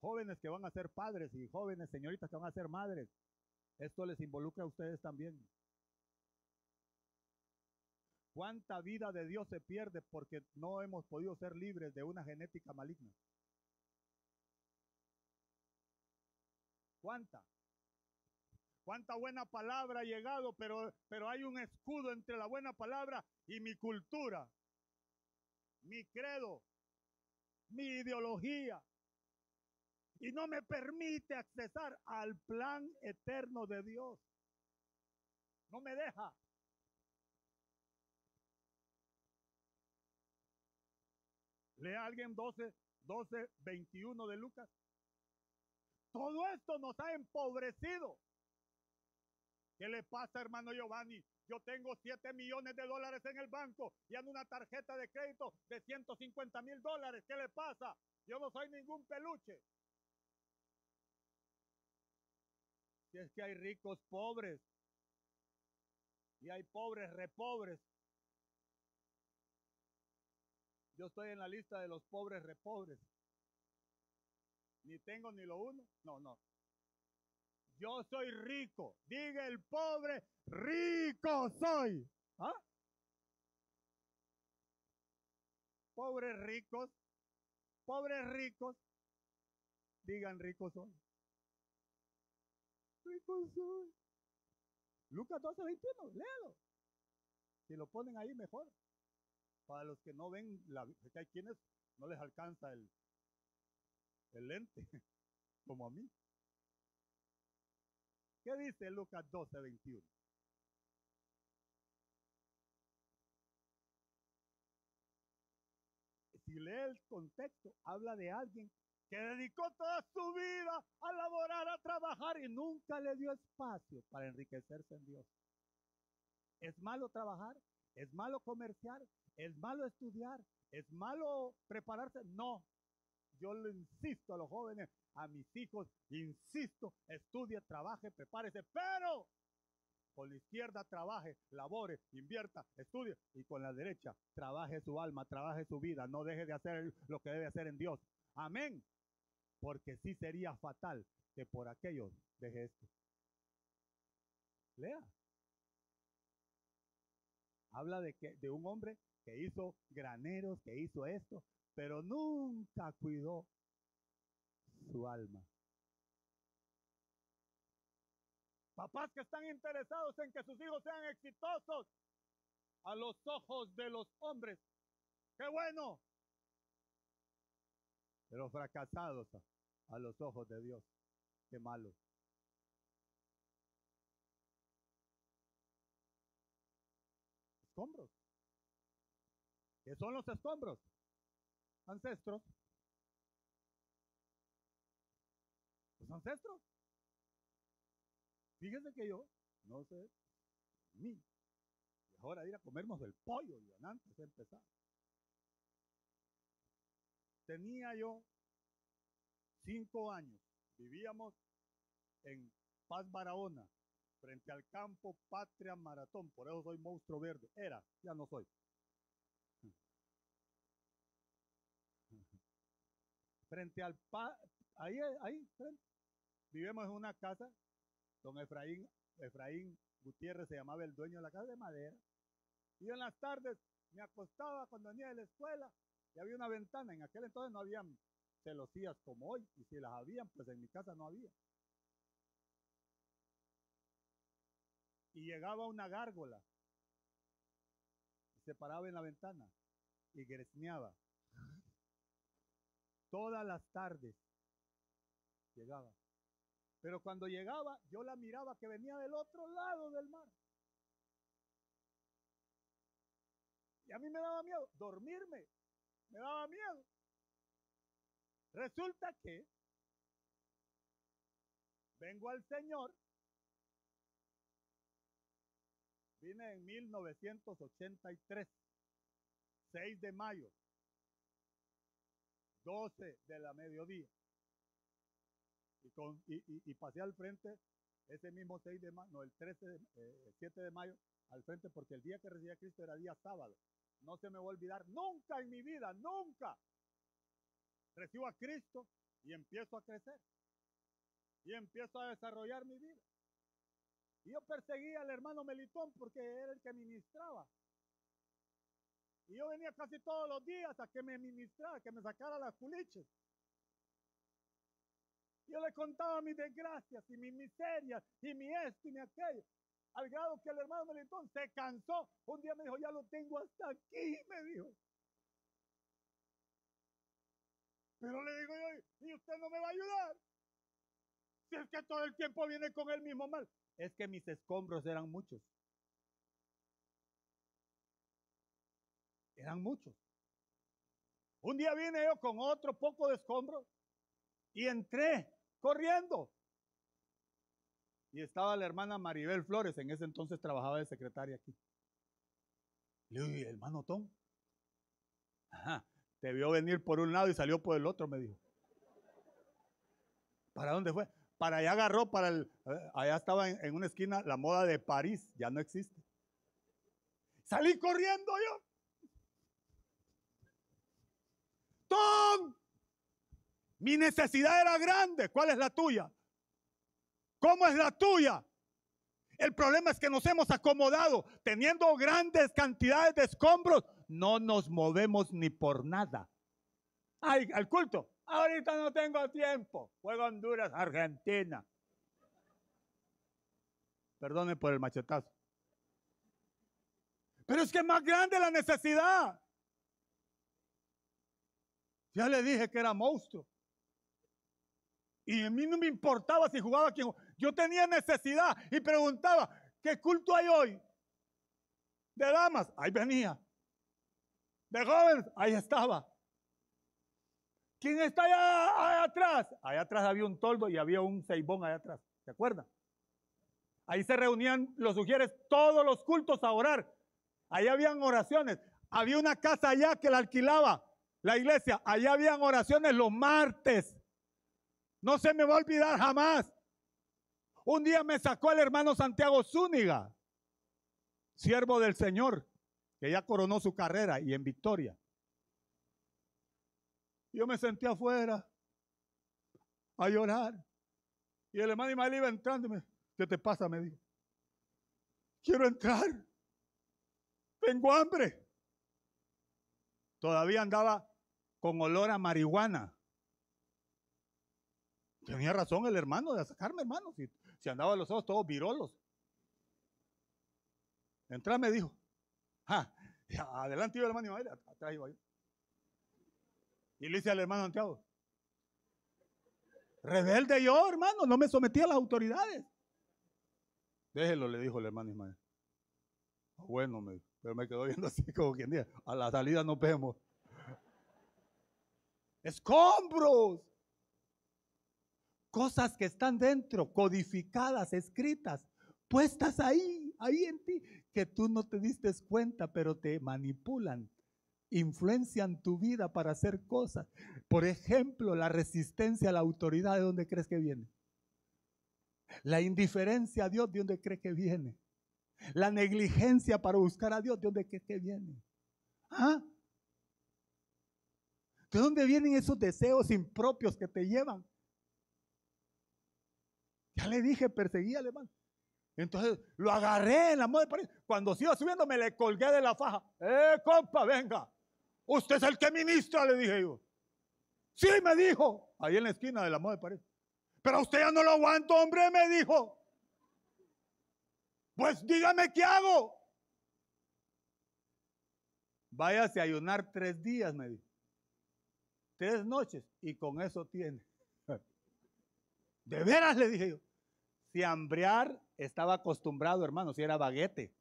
jóvenes que van a ser padres y jóvenes señoritas que van a ser madres, esto les involucra a ustedes también. ¿Cuánta vida de Dios se pierde porque no hemos podido ser libres de una genética maligna? ¿Cuánta? cuánta buena palabra ha llegado, pero, pero hay un escudo entre la buena palabra y mi cultura, mi credo, mi ideología. Y no me permite accesar al plan eterno de Dios. No me deja. Lea alguien 12, 12, 21 de Lucas. Todo esto nos ha empobrecido. ¿Qué le pasa, hermano Giovanni? Yo tengo 7 millones de dólares en el banco y ando una tarjeta de crédito de 150 mil dólares. ¿Qué le pasa? Yo no soy ningún peluche. Si es que hay ricos pobres y hay pobres repobres. Yo estoy en la lista de los pobres repobres. Ni tengo ni lo uno. No, no yo soy rico. Diga el pobre, rico soy. ¿Ah? Pobres ricos, pobres ricos, digan ricos soy. Rico soy. Lucas 12, 21, léalo. Si lo ponen ahí, mejor. Para los que no ven, la, hay quienes no les alcanza el, el lente, como a mí. ¿Qué dice Lucas 12, 21? Si lee el contexto, habla de alguien que dedicó toda su vida a laborar, a trabajar y nunca le dio espacio para enriquecerse en Dios. ¿Es malo trabajar? ¿Es malo comerciar? ¿Es malo estudiar? ¿Es malo prepararse? No. Yo le insisto a los jóvenes, a mis hijos, insisto, estudie, trabaje, prepárese, pero con la izquierda trabaje, labore, invierta, estudie y con la derecha trabaje su alma, trabaje su vida, no deje de hacer lo que debe hacer en Dios. Amén. Porque sí sería fatal que por aquello deje esto. Lea. Habla de que de un hombre que hizo graneros, que hizo esto, pero nunca cuidó su alma. Papás que están interesados en que sus hijos sean exitosos a los ojos de los hombres. ¡Qué bueno! Pero fracasados a, los ojos de Dios. ¡Qué malo! Escombros. ¿Qué son los escombros? Ancestros. Ancestros. Fíjense que yo, no sé, mí, y ahora ir a comernos del pollo, y antes de empezar. Tenía yo cinco años, vivíamos en Paz Barahona, frente al campo Patria Maratón, por eso soy monstruo verde. Era, ya no soy. Frente al, ahí, ahí, frente, Vivimos en una casa, don Efraín, Efraín Gutiérrez se llamaba el dueño de la casa de madera. Y en las tardes me acostaba cuando venía de la escuela y había una ventana. En aquel entonces no habían celosías como hoy, y si las habían, pues en mi casa no había. Y llegaba una gárgola se paraba en la ventana y gresneaba. Todas las tardes llegaba. Pero cuando llegaba, yo la miraba que venía del otro lado del mar. Y a mí me daba miedo dormirme. Me daba miedo. Resulta que vengo al Señor. Vine en 1983, 6 de mayo, 12 de la mediodía. Y, con, y, pasé al frente ese mismo 6 de mayo, no, el 13 de, 7 eh, de mayo, al frente porque el día que recibí a Cristo era día sábado. No se me va a olvidar nunca en mi vida, nunca. Recibo a Cristo y empiezo a crecer. Y empiezo a desarrollar mi vida. Y yo perseguía al hermano Melitón porque era el que ministraba. Y yo venía casi todos los días a que me ministrara, que me sacara las culiches. Yo le contaba mis desgracias y mis miserias y mi esto y mi aquello al grado que el hermano Melitón se cansó. Un día me dijo, ya lo tengo hasta aquí, me dijo. Pero le digo yo, ¿y usted no me va a ayudar? Si es que todo el tiempo viene con el mismo mal. Es que mis escombros eran muchos. Eran muchos. Un día vine yo con otro poco de escombros y entré corriendo y estaba la hermana Maribel Flores, en ese entonces trabajaba de secretaria aquí. Le digo, hermano Tom, Ajá, te vio venir por un lado y salió por el otro, me dijo. ¿Para dónde fue? Para allá agarró, para el, eh, allá estaba en, en una esquina la moda de París, ya no existe. Salí corriendo yo. Tom, mi necesidad era grande, ¿cuál es la tuya? ¿Cómo es la tuya? El problema es que nos hemos acomodado teniendo grandes cantidades de escombros. No nos movemos ni por nada. Ay, al culto. Ahorita no tengo tiempo. Juego Honduras, Argentina. Perdone por el machetazo. Pero es que más grande la necesidad. Ya le dije que era monstruo. Y a mí no me importaba si jugaba quien. Yo tenía necesidad y preguntaba, ¿qué culto hay hoy? De damas, ahí venía. De jóvenes, ahí estaba. ¿Quién está allá, atrás? Allá atrás había un toldo y había un ceibón allá atrás. ¿Se acuerdan? Ahí se reunían los sugieres todos los cultos a orar. Ahí habían oraciones. Había una casa allá que la alquilaba la iglesia. Allá habían oraciones los martes. No se me va a olvidar jamás. Un día me sacó el hermano Santiago Zúñiga, siervo del Señor, que ya coronó su carrera y en victoria. Yo me sentí afuera a llorar. Y el hermano Ismael iba entrando y me, ¿qué te pasa? Me dijo. Quiero entrar. Tengo hambre. Todavía andaba con olor a marihuana. Tenía razón el hermano de sacarme, hermano. Si, si andaba los ojos todos virolos. Entra, me dijo. adelante iba hermano Ismael, atrás iba. Y le dice al hermano Santiago, rebelde yo, hermano, no me sometí a las autoridades. Déjelo, le dijo el hermano Ismael. Ah, bueno, me, pero me quedó viendo así como quien dice, a la salida nos vemos. Escombros cosas que están dentro, codificadas, escritas, puestas ahí, ahí en ti, que tú no te diste cuenta, pero te manipulan, influencian tu vida para hacer cosas. Por ejemplo, la resistencia a la autoridad, ¿de dónde crees que viene? La indiferencia a Dios, ¿de dónde crees que viene? La negligencia para buscar a Dios, ¿de dónde crees que viene? ¿Ah? ¿De dónde vienen esos deseos impropios que te llevan ya le dije, perseguía hermano. Entonces lo agarré en la mano de París. Cuando se iba subiendo, me le colgué de la faja. ¡Eh, compa, venga! Usted es el que ministra, le dije yo. Sí, me dijo. Ahí en la esquina de la moda de París. Pero usted ya no lo aguanto, hombre, me dijo. Pues dígame qué hago. Váyase a ayunar tres días, me dijo. Tres noches. Y con eso tiene. De veras le dije yo. Si hambrear estaba acostumbrado, hermano, si era baguete.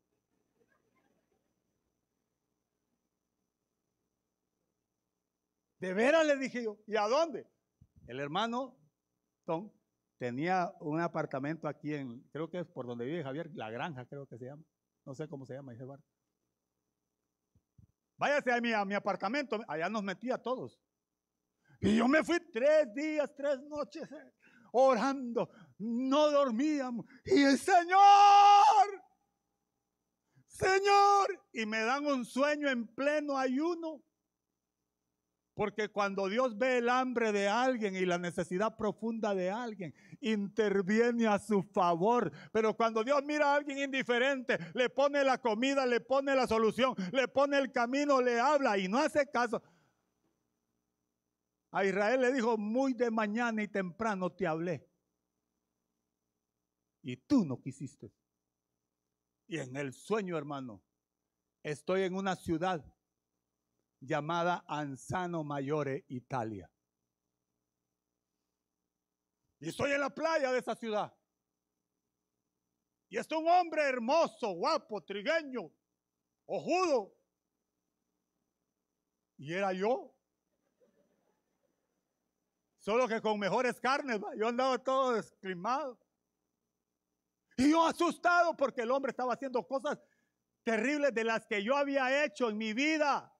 De veras le dije yo. ¿Y a dónde? El hermano Tom tenía un apartamento aquí en, creo que es por donde vive Javier, La Granja, creo que se llama. No sé cómo se llama ese bar. Váyase a mi, a mi apartamento, allá nos metía a todos. Y yo me fui tres días, tres noches eh, orando, no dormíamos. Y el Señor, Señor, y me dan un sueño en pleno ayuno. Porque cuando Dios ve el hambre de alguien y la necesidad profunda de alguien, interviene a su favor. Pero cuando Dios mira a alguien indiferente, le pone la comida, le pone la solución, le pone el camino, le habla y no hace caso. A Israel le dijo, muy de mañana y temprano te hablé. Y tú no quisiste. Y en el sueño, hermano, estoy en una ciudad llamada Anzano Mayore, Italia. Y estoy en la playa de esa ciudad. Y está un hombre hermoso, guapo, trigueño, ojudo. Y era yo. Solo que con mejores carnes, yo andaba todo desclimado. Y yo asustado porque el hombre estaba haciendo cosas terribles de las que yo había hecho en mi vida.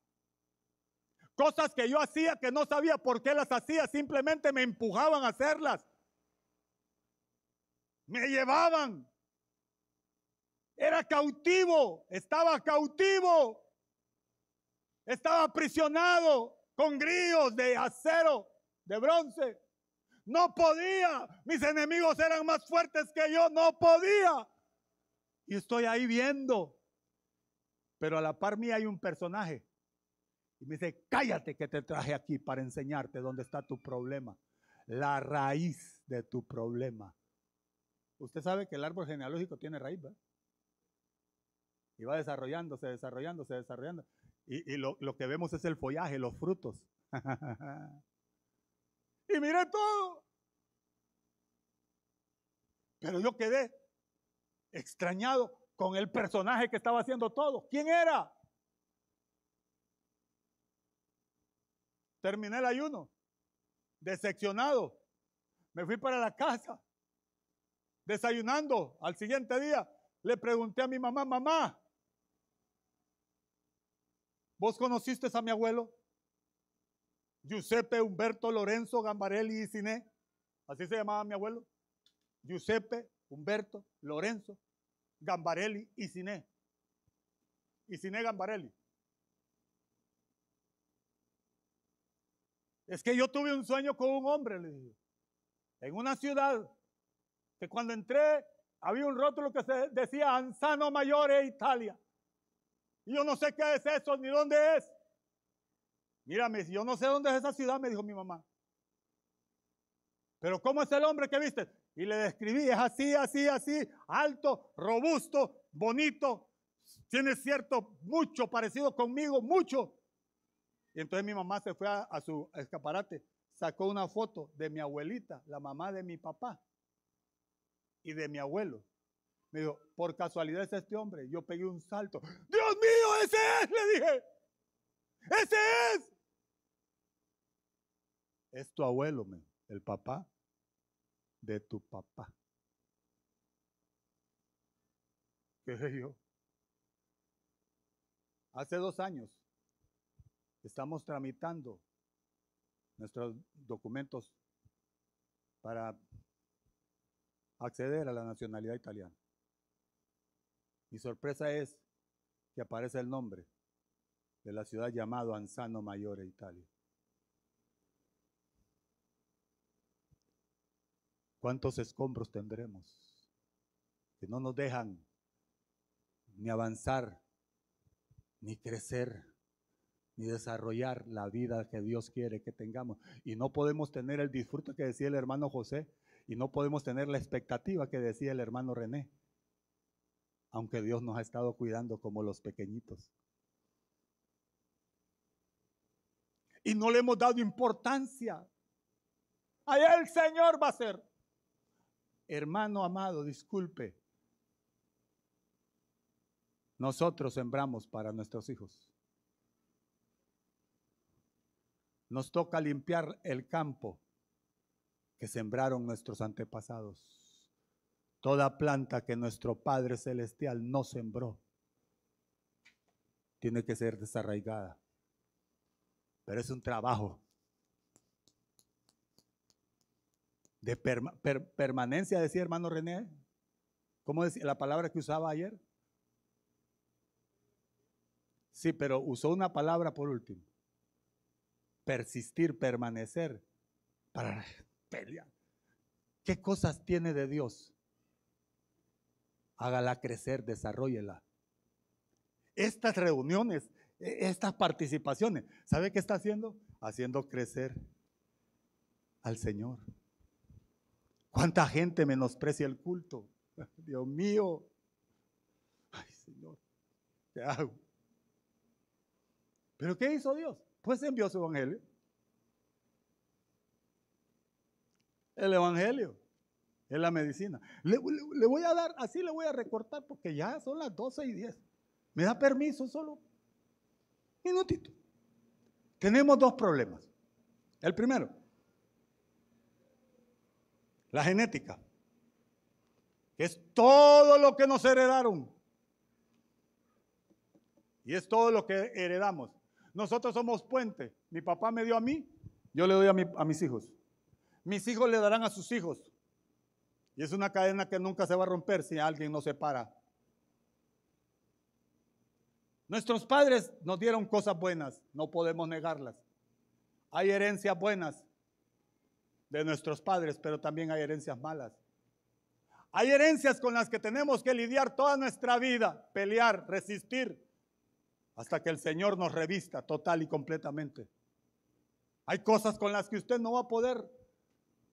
Cosas que yo hacía que no sabía por qué las hacía, simplemente me empujaban a hacerlas. Me llevaban. Era cautivo, estaba cautivo. Estaba aprisionado con grillos de acero, de bronce. No podía. Mis enemigos eran más fuertes que yo. No podía. Y estoy ahí viendo. Pero a la par mía hay un personaje y me dice, cállate que te traje aquí para enseñarte dónde está tu problema. La raíz de tu problema. Usted sabe que el árbol genealógico tiene raíz, ¿verdad? Y va desarrollándose, desarrollándose, desarrollando. Y, lo, lo, que vemos es el follaje, los frutos. y mire todo. Pero yo quedé extrañado con el personaje que estaba haciendo todo. ¿Quién era? Terminé el ayuno, decepcionado. Me fui para la casa, desayunando. Al siguiente día le pregunté a mi mamá, mamá, ¿vos conociste a mi abuelo? Giuseppe Humberto Lorenzo Gambarelli y Ciné. Así se llamaba mi abuelo. Giuseppe Humberto Lorenzo Gambarelli y Ciné. Y Ciné Gambarelli. Es que yo tuve un sueño con un hombre, le dije, en una ciudad, que cuando entré había un rótulo que se decía Anzano Mayore Italia. Y yo no sé qué es eso, ni dónde es. Mírame, yo no sé dónde es esa ciudad, me dijo mi mamá. Pero ¿cómo es el hombre que viste? Y le describí, es así, así, así, alto, robusto, bonito, tiene cierto, mucho parecido conmigo, mucho. Y entonces mi mamá se fue a, su escaparate, sacó una foto de mi abuelita, la mamá de mi papá y de mi abuelo. Me dijo, por casualidad es este hombre. Yo pegué un salto. Dios mío, ese es, le dije. Ese es. Es tu abuelo, el papá de tu papá. ¿Qué sé yo? Hace dos años Estamos tramitando nuestros documentos para acceder a la nacionalidad italiana. Mi sorpresa es que aparece el nombre de la ciudad llamado Anzano Mayore, Italia. ¿Cuántos escombros tendremos que no nos dejan ni avanzar, ni crecer, ni desarrollar la vida que Dios quiere que tengamos. Y no podemos tener el disfrute que decía el hermano José y no podemos tener la expectativa que decía el hermano René, aunque Dios nos ha estado cuidando como los pequeñitos. Y no le hemos dado importancia. Allá el Señor va a ser. Hermano amado, disculpe. Nosotros sembramos para nuestros hijos. Nos toca limpiar el campo que sembraron nuestros antepasados. Toda planta que nuestro Padre Celestial no sembró tiene que ser desarraigada. Pero es un trabajo de permanencia, decía hermano René. ¿Cómo decía la palabra que usaba ayer? Sí, pero usó una palabra por último. Persistir, permanecer para. ¿Qué cosas tiene de Dios? Hágala crecer, desarrollela. Estas reuniones, e, estas participaciones, ¿sabe qué está haciendo? Haciendo crecer al Señor. ¿Cuánta gente menosprecia el culto? Dios mío. Ay, Señor, ¿qué hago? ¿Pero qué hizo Dios? Pues envió su evangelio. El evangelio es la medicina. Le, voy a dar, así le voy a recortar porque ya son las 12 y 10. ¿Me da permiso solo? Minutito. Tenemos dos problemas. El primero, la genética, que es todo lo que nos heredaron. Y es todo lo que heredamos. Nosotros somos puente. Mi papá me dio a mí, yo le doy a, a mis hijos. Mis hijos le darán a sus hijos. Y es una cadena que nunca se va a romper si alguien no se para. Nuestros padres nos dieron cosas buenas, no podemos negarlas. Hay herencias buenas de nuestros padres, pero también hay herencias malas. Hay herencias con las que tenemos que lidiar toda nuestra vida, pelear, resistir, hasta que el Señor nos revista total y completamente. Hay cosas con las que usted no va a poder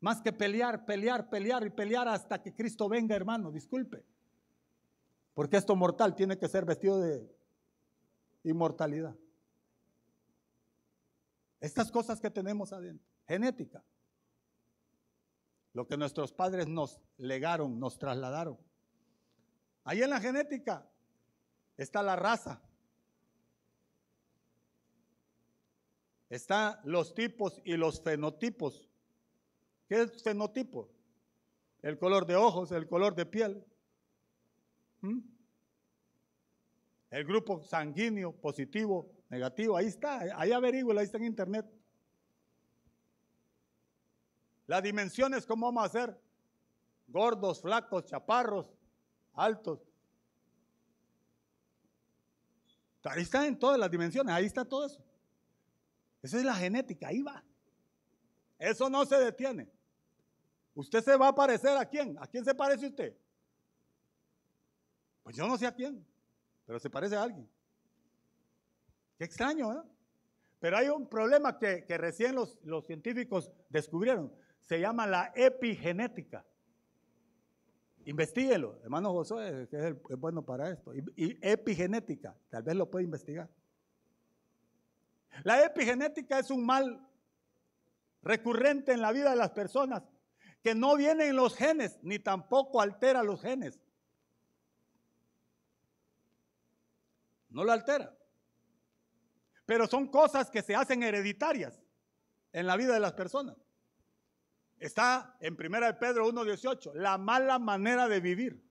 más que pelear, pelear, pelear y pelear hasta que Cristo venga, hermano, disculpe. Porque esto mortal tiene que ser vestido de inmortalidad. Estas cosas que tenemos adentro, genética, lo que nuestros padres nos legaron, nos trasladaron. Ahí en la genética está la raza, están los tipos y los fenotipos. ¿Qué es fenotipo? El color de ojos, el color de piel. ¿Mm? El grupo sanguíneo, positivo, negativo, ahí está, ahí averígüelo, ahí está en internet. Las dimensiones, ¿cómo vamos a hacer? Gordos, flacos, chaparros, altos. Ahí está en todas las dimensiones, ahí está todo eso. Esa es la genética, ahí va. Eso no se detiene. ¿Usted se va a parecer a quién? ¿A quién se parece usted? Pues yo no sé a quién, pero se parece a alguien. Qué extraño, ¿eh? Pero hay un problema que, recién los, los, científicos descubrieron. Se llama la epigenética. Investíguelo, hermano José, que es, bueno para esto. y epigenética, tal vez lo puede investigar. La epigenética es un mal recurrente en la vida de las personas que no viene en los genes ni tampoco altera los genes. No lo altera. Pero son cosas que se hacen hereditarias en la vida de las personas. Está en 1 de Pedro 1.18, la mala manera de vivir,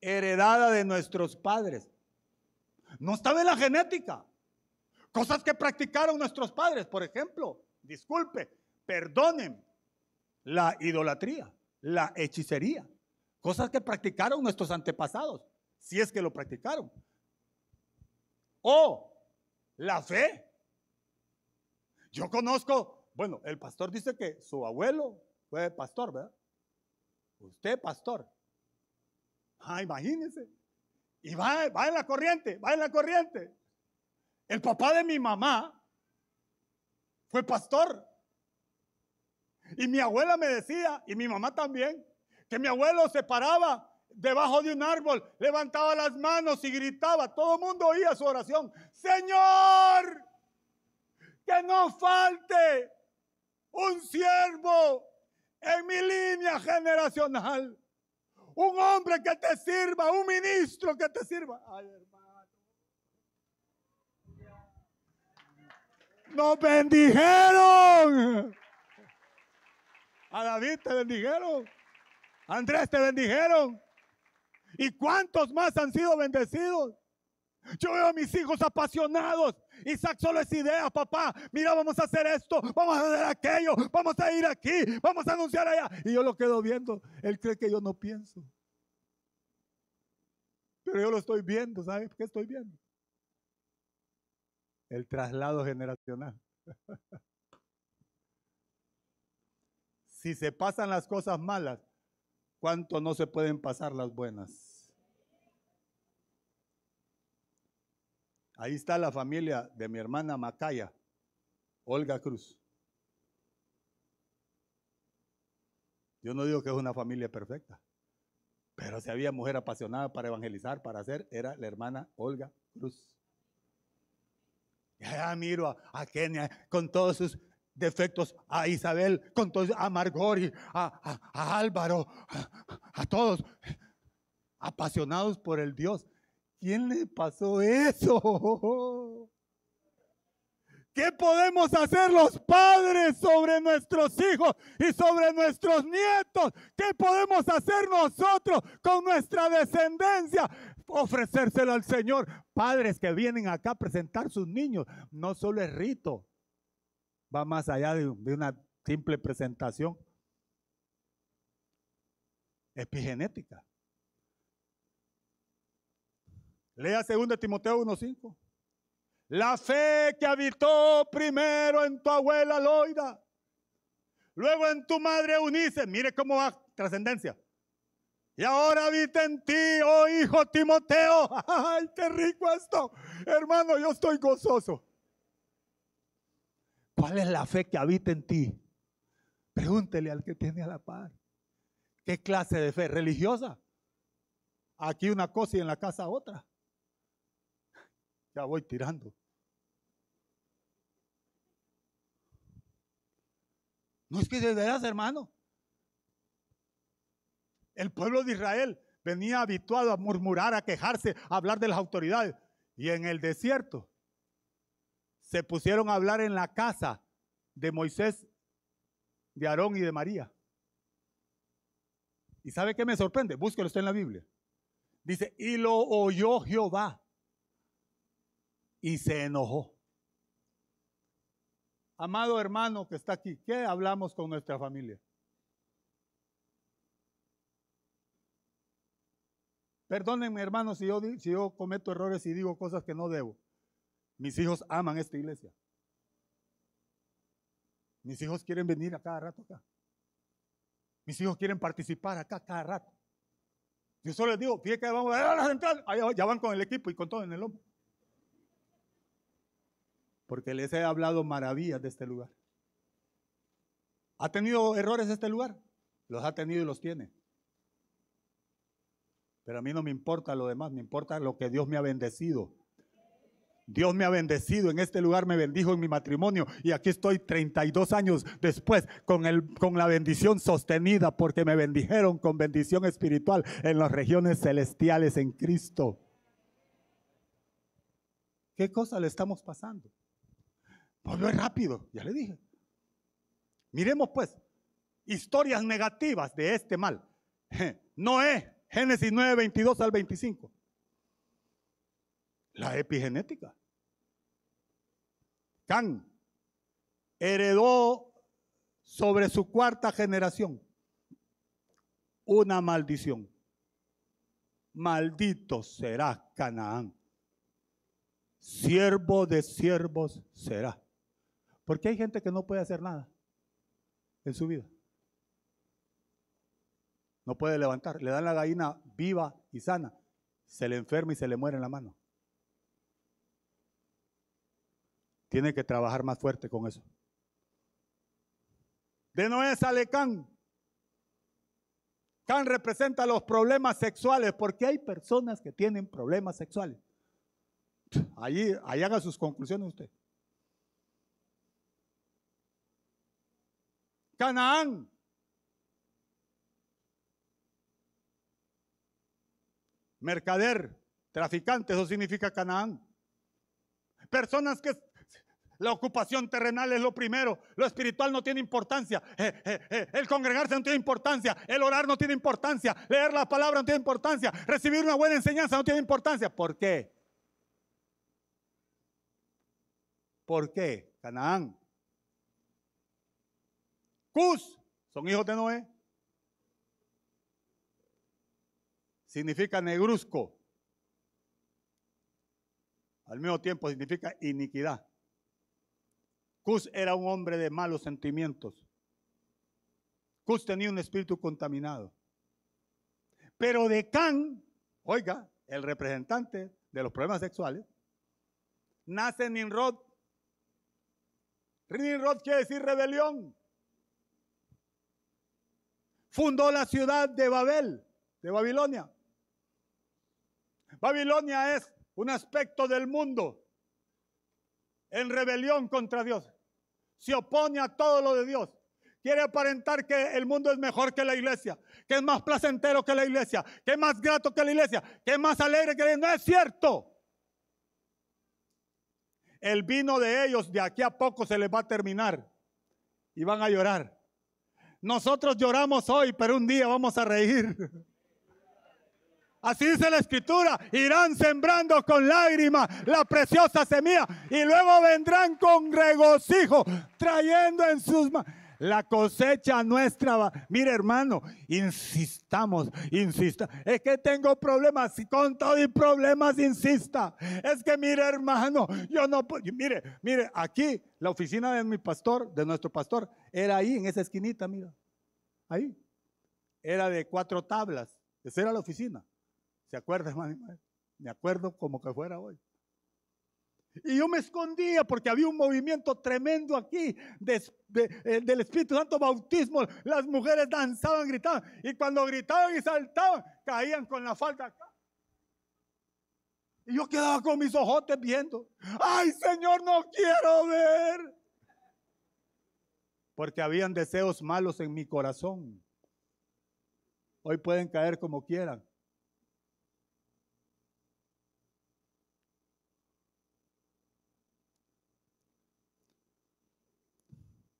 heredada de nuestros padres. No estaba en la genética. Cosas que practicaron nuestros padres, por ejemplo, disculpe, perdonen, la idolatría, la hechicería, cosas que practicaron nuestros antepasados, si es que lo practicaron. O la fe. Yo conozco, bueno, el pastor dice que su abuelo fue pastor, ¿verdad? Usted pastor. Ah, imagínense. Y va, va en la corriente, va en la corriente. El papá de mi mamá fue pastor. Y mi abuela me decía, y mi mamá también, que mi abuelo se paraba debajo de un árbol, levantaba las manos y gritaba. Todo el mundo oía su oración. Señor, que no falte un siervo en mi línea generacional. Un hombre que te sirva, un ministro que te sirva. Ay, hermano. Nos bendijeron. A David te bendijeron. A Andrés te bendijeron. ¿Y cuántos más han sido bendecidos? Yo veo a mis hijos apasionados. Isaac solo es idea, papá. Mira, vamos a hacer esto, vamos a hacer aquello, vamos a ir aquí, vamos a anunciar allá. Y yo lo quedo viendo. Él cree que yo no pienso. Pero yo lo estoy viendo, ¿sabes qué estoy viendo? El traslado generacional. si se pasan las cosas malas, ¿cuánto no se pueden pasar las buenas? Ahí está la familia de mi hermana Macaya, Olga Cruz. Yo no digo que es una familia perfecta, pero si había mujer apasionada para evangelizar, para hacer, era la hermana Olga Cruz. Ya miro a, Kenia con todos sus defectos, a Isabel, con todos, a Margori, a, a Álvaro, a todos apasionados por el Dios ¿Quién le pasó eso? ¿Qué podemos hacer los padres sobre nuestros hijos y sobre nuestros nietos? ¿Qué podemos hacer nosotros con nuestra descendencia? Ofrecérselo al Señor. Padres que vienen acá a presentar sus niños, no solo es rito, va más allá de, una simple presentación epigenética. Lea 2 Timoteo 1.5. La fe que habitó primero en tu abuela Loida, luego en tu madre Eunice. Mire cómo va trascendencia. Y ahora habita en ti, oh hijo Timoteo. ¡Ay, qué rico esto! Hermano, yo estoy gozoso. ¿Cuál es la fe que habita en ti? Pregúntele al que tiene a la par. ¿Qué clase de fe? ¿Religiosa? Aquí una cosa y en la casa otra voy tirando. No es que de veras, hermano. El pueblo de Israel venía habituado a murmurar, a quejarse, a hablar de las autoridades. Y en el desierto se pusieron a hablar en la casa de Moisés, de Aarón y de María. ¿Y sabe qué me sorprende? Búsquelo está en la Biblia. Dice, y lo oyó Jehová y se enojó. Amado hermano que está aquí, ¿qué hablamos con nuestra familia? Perdónenme, hermano, si yo, cometo errores y digo cosas que no debo. Mis hijos aman esta iglesia. Mis hijos quieren venir a cada rato acá. Mis hijos quieren participar acá cada rato. Yo solo les digo, fíjate que vamos a la central. ya van con el equipo y con todo en el hombro porque les he hablado maravillas de este lugar. ¿Ha tenido errores este lugar? Los ha tenido y los tiene. Pero a mí no me importa lo demás, me importa lo que Dios me ha bendecido. Dios me ha bendecido, en este lugar me bendijo en mi matrimonio y aquí estoy 32 años después con, el, con la bendición sostenida porque me bendijeron con bendición espiritual en las regiones celestiales en Cristo. ¿Qué cosa le estamos pasando? Pues rápido, ya le dije. Miremos pues historias negativas de este mal. Noé, Génesis 9, 22 al 25. La epigenética. Can heredó sobre su cuarta generación una maldición. Maldito será Canaán. Siervo de siervos será. Porque hay gente que no puede hacer nada en su vida. No puede levantar. Le dan la gallina viva y sana. Se le enferma y se le muere en la mano. Tiene que trabajar más fuerte con eso. De Noé sale Can. Can representa los problemas sexuales porque hay personas que tienen problemas sexuales. Allí, ahí haga sus conclusiones usted. Canaán. Mercader, traficante, eso significa Canaán. Personas que la ocupación terrenal es lo primero, lo espiritual no tiene importancia, eh, eh, eh, el congregarse no tiene importancia, el orar no tiene importancia, leer la palabra no tiene importancia, recibir una buena enseñanza no tiene importancia. ¿Por qué? ¿Por qué? Canaán. Cus son hijos de Noé. Significa negruzco. Al mismo tiempo significa iniquidad. Cus era un hombre de malos sentimientos. Cus tenía un espíritu contaminado. Pero de Can, oiga, el representante de los problemas sexuales, nace Nimrod. Nimrod quiere decir rebelión. Fundó la ciudad de Babel, de Babilonia. Babilonia es un aspecto del mundo en rebelión contra Dios se opone a todo lo de Dios. Quiere aparentar que el mundo es mejor que la iglesia, que es más placentero que la iglesia, que es más grato que la iglesia, que es más alegre que la iglesia. No es cierto. El vino de ellos de aquí a poco se les va a terminar y van a llorar. Nosotros lloramos hoy, pero un día vamos a reír. Así dice la escritura, irán sembrando con lágrimas la preciosa semilla y luego vendrán con regocijo, trayendo en sus manos la cosecha nuestra. Mire hermano, insistamos, insista. Es que tengo problemas, con todo y problemas insista. Es que mire hermano, yo no puedo, mire, mire, aquí la oficina de mi pastor, de nuestro pastor, era ahí en esa esquinita, mira, ahí. Era de cuatro tablas, esa era la oficina. ¿Se acuerda, hermano? Me acuerdo como que fuera hoy. Y yo me escondía porque había un movimiento tremendo aquí eh, del Espíritu Santo bautismo. Las mujeres danzaban, gritaban. Y cuando gritaban y saltaban, caían con la falda acá. Y yo quedaba con mis ojotes viendo. Ay, Señor, no quiero ver. Porque habían deseos malos en mi corazón. Hoy pueden caer como quieran.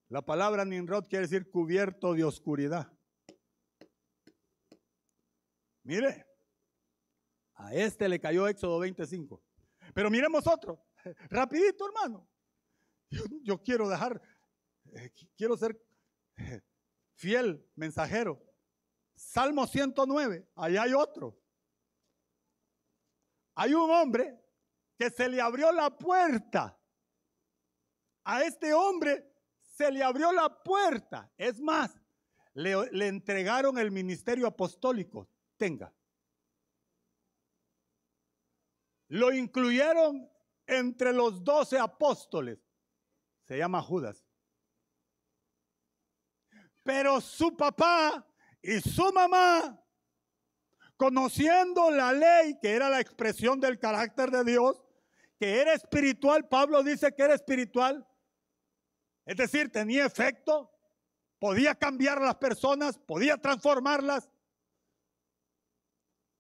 La palabra Nimrod quiere decir cubierto de oscuridad. Mire, a este le cayó Éxodo 25. Pero miremos otro. Rapidito, hermano. Yo, quiero dejar, eh, quiero ser eh, fiel mensajero. Salmo 109, allá hay otro. Hay un hombre que se le abrió la puerta. A este hombre se le abrió la puerta. Es más, le, entregaron el ministerio apostólico. Tenga. Lo incluyeron entre los doce apóstoles. Se llama Judas. Pero su papá y su mamá, conociendo la ley, que era la expresión del carácter de Dios, que era espiritual, Pablo dice que era espiritual, es decir, tenía efecto, podía cambiar a las personas, podía transformarlas.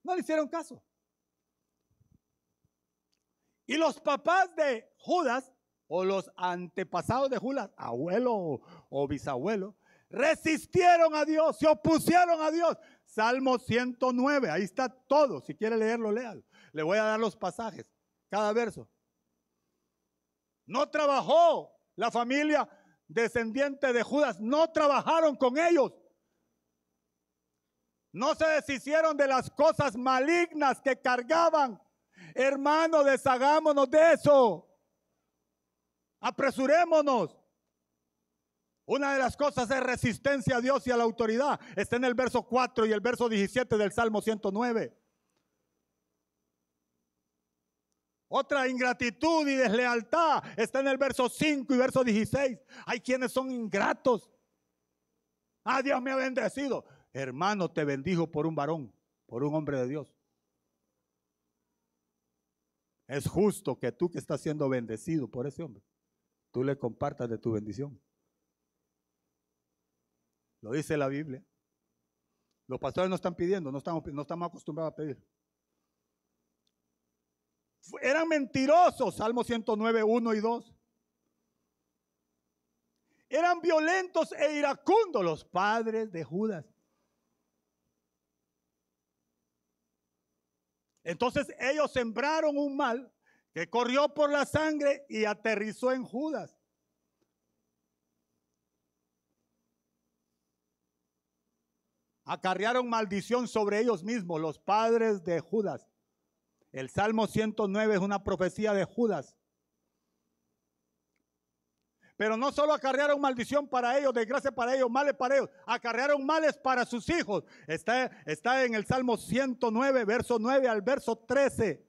No le hicieron caso. Y los papás de Judas, o los antepasados de Judas, abuelo o, bisabuelo, resistieron a Dios, se opusieron a Dios. Salmo 109, ahí está todo. Si quiere leerlo, léalo. Le voy a dar los pasajes, cada verso. No trabajó la familia descendiente de Judas, no trabajaron con ellos. No se deshicieron de las cosas malignas que cargaban. Hermano, deshagámonos de eso. Apresurémonos. Una de las cosas es resistencia a Dios y a la autoridad. Está en el verso 4 y el verso 17 del Salmo 109. Otra ingratitud y deslealtad está en el verso 5 y verso 16. Hay quienes son ingratos. Ah, Dios me ha bendecido. Hermano, te bendijo por un varón, por un hombre de Dios. Es justo que tú que estás siendo bendecido por ese hombre, tú le compartas de tu bendición. Lo dice la Biblia. Los pastores no están pidiendo, no estamos, no estamos acostumbrados a pedir. Eran mentirosos, Salmo 109, 1 y 2. Eran violentos e iracundos los padres de Judas. Entonces ellos sembraron un mal que corrió por la sangre y aterrizó en Judas. Acarrearon maldición sobre ellos mismos, los padres de Judas. El Salmo 109 es una profecía de Judas. Pero no solo acarrearon maldición para ellos, desgracia para ellos, males para ellos, acarrearon males para sus hijos. Está, está en el Salmo 109, verso 9 al verso 13.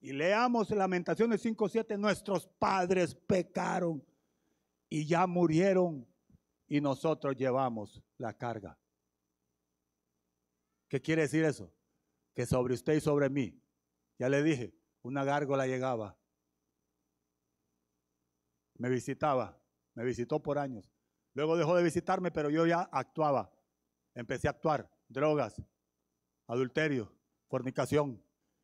Y leamos Lamentaciones 5:7, nuestros padres pecaron y ya murieron y nosotros llevamos la carga. ¿Qué quiere decir eso? Que sobre usted y sobre mí, ya le dije, una gárgola llegaba me visitaba, me visitó por años. Luego dejó de visitarme, pero yo ya actuaba. Empecé a actuar, drogas, adulterio, fornicación,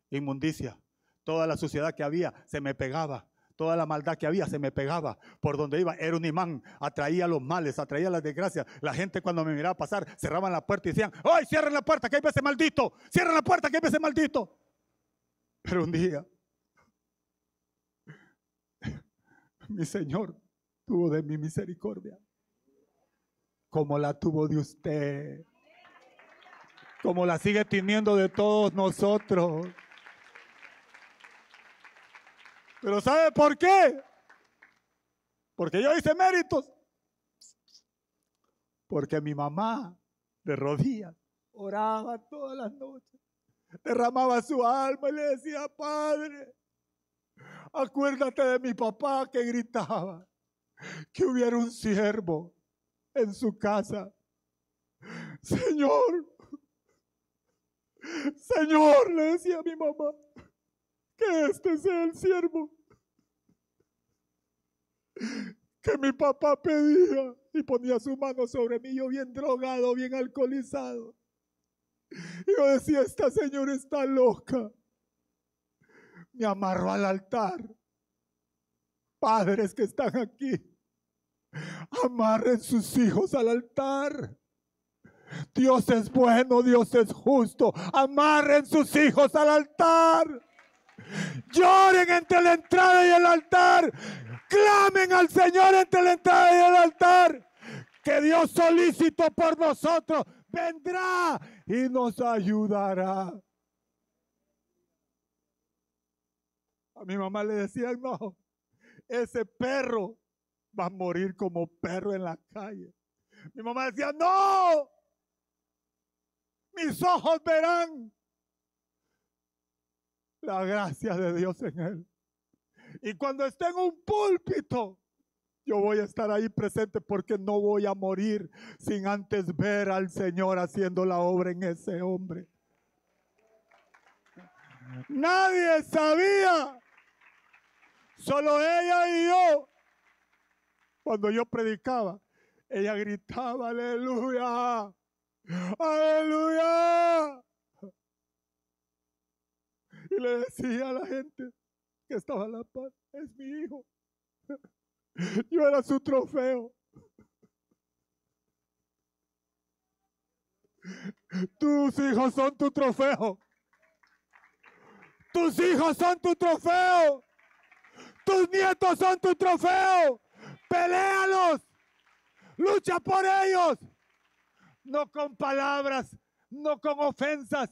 inmundicia, toda la suciedad que había se me pegaba. Toda la maldad que había se me pegaba. Por donde iba era un imán. Atraía los males, atraía las desgracias. La gente cuando me miraba pasar cerraban la puerta y decían, ¡ay, cierren la puerta, que hay veces maldito! ¡Cierren la puerta, que hay veces maldito! Pero un día mi Señor tuvo de mi misericordia, como la tuvo de usted, como la sigue teniendo de todos nosotros. Pero ¿sabe por qué? Porque yo hice méritos. Porque mi mamá de rodillas oraba todas las noches, derramaba su alma y le decía, Padre, Acuérdate de mi papá que gritaba que hubiera un siervo en su casa. Señor, Señor, le decía a mi mamá, que este sea el siervo que mi papá pedía y ponía su mano sobre mí, yo bien drogado, bien alcoholizado. Y yo decía, esta señora está loca me amarró al altar. Padres que están aquí, amarren sus hijos al altar. Dios es bueno, Dios es justo. Amarren sus hijos al altar. Lloren entre la entrada y el altar. Clamen al Señor entre la entrada y el altar. Que Dios solícito por nosotros vendrá y nos ayudará. A mi mamá le decían, no, ese perro va a morir como perro en la calle. Mi mamá decía, no, mis ojos verán la gracia de Dios en él. Y cuando esté en un púlpito, yo voy a estar ahí presente porque no voy a morir sin antes ver al Señor haciendo la obra en ese hombre. Nadie sabía Solo ella y yo. Cuando yo predicaba, ella gritaba, aleluya, aleluya. Y le decía a la gente que estaba en la paz, es mi hijo. Yo era su trofeo. Tus hijos son tu trofeo. Tus hijos son tu trofeo. Tus nietos son tu trofeo. Peléalos. Lucha por ellos. No con palabras, no con ofensas,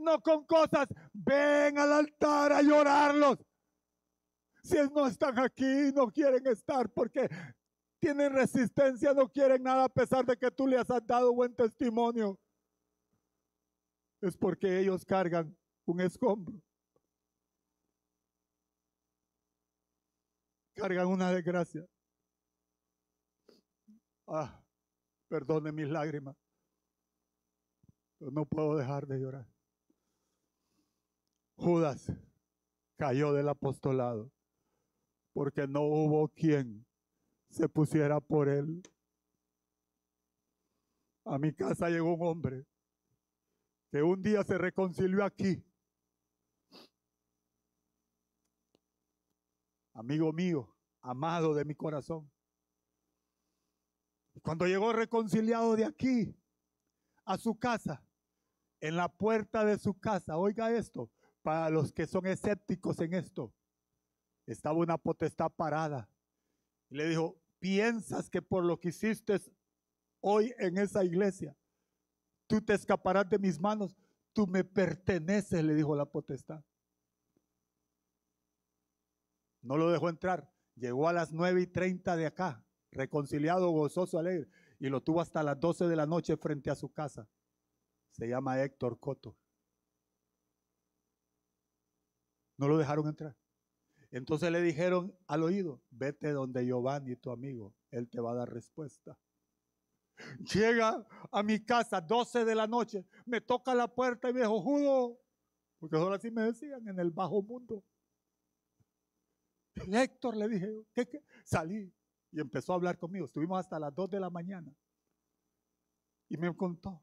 no con cosas. Ven al altar a llorarlos. Si no están aquí, no quieren estar porque tienen resistencia, no quieren nada a pesar de que tú les has dado buen testimonio. Es porque ellos cargan un escombro. cargan una desgracia. Ah, perdone mis lágrimas. Pero no puedo dejar de llorar. Judas cayó del apostolado porque no hubo quien se pusiera por él. A mi casa llegó un hombre que un día se reconcilió aquí amigo mío, amado de mi corazón. Cuando llegó reconciliado de aquí a su casa, en la puerta de su casa, oiga esto, para los que son escépticos en esto, estaba una potestad parada. Y le dijo, ¿piensas que por lo que hiciste hoy en esa iglesia, tú te escaparás de mis manos? Tú me perteneces, le dijo la potestad. No lo dejó entrar. Llegó a las nueve y treinta de acá, reconciliado, gozoso, alegre, y lo tuvo hasta las 12 de la noche frente a su casa. Se llama Héctor Coto. No lo dejaron entrar. Entonces le dijeron al oído, vete donde Giovanni, tu amigo, él te va a dar respuesta. Llega a mi casa 12 de la noche, me toca la puerta y me dijo, Judo, porque ahora sí me decían en el bajo mundo. Héctor le dije, ¿qué, qué? Salí y empezó a hablar conmigo. Estuvimos hasta las 2 de la mañana. Y me contó.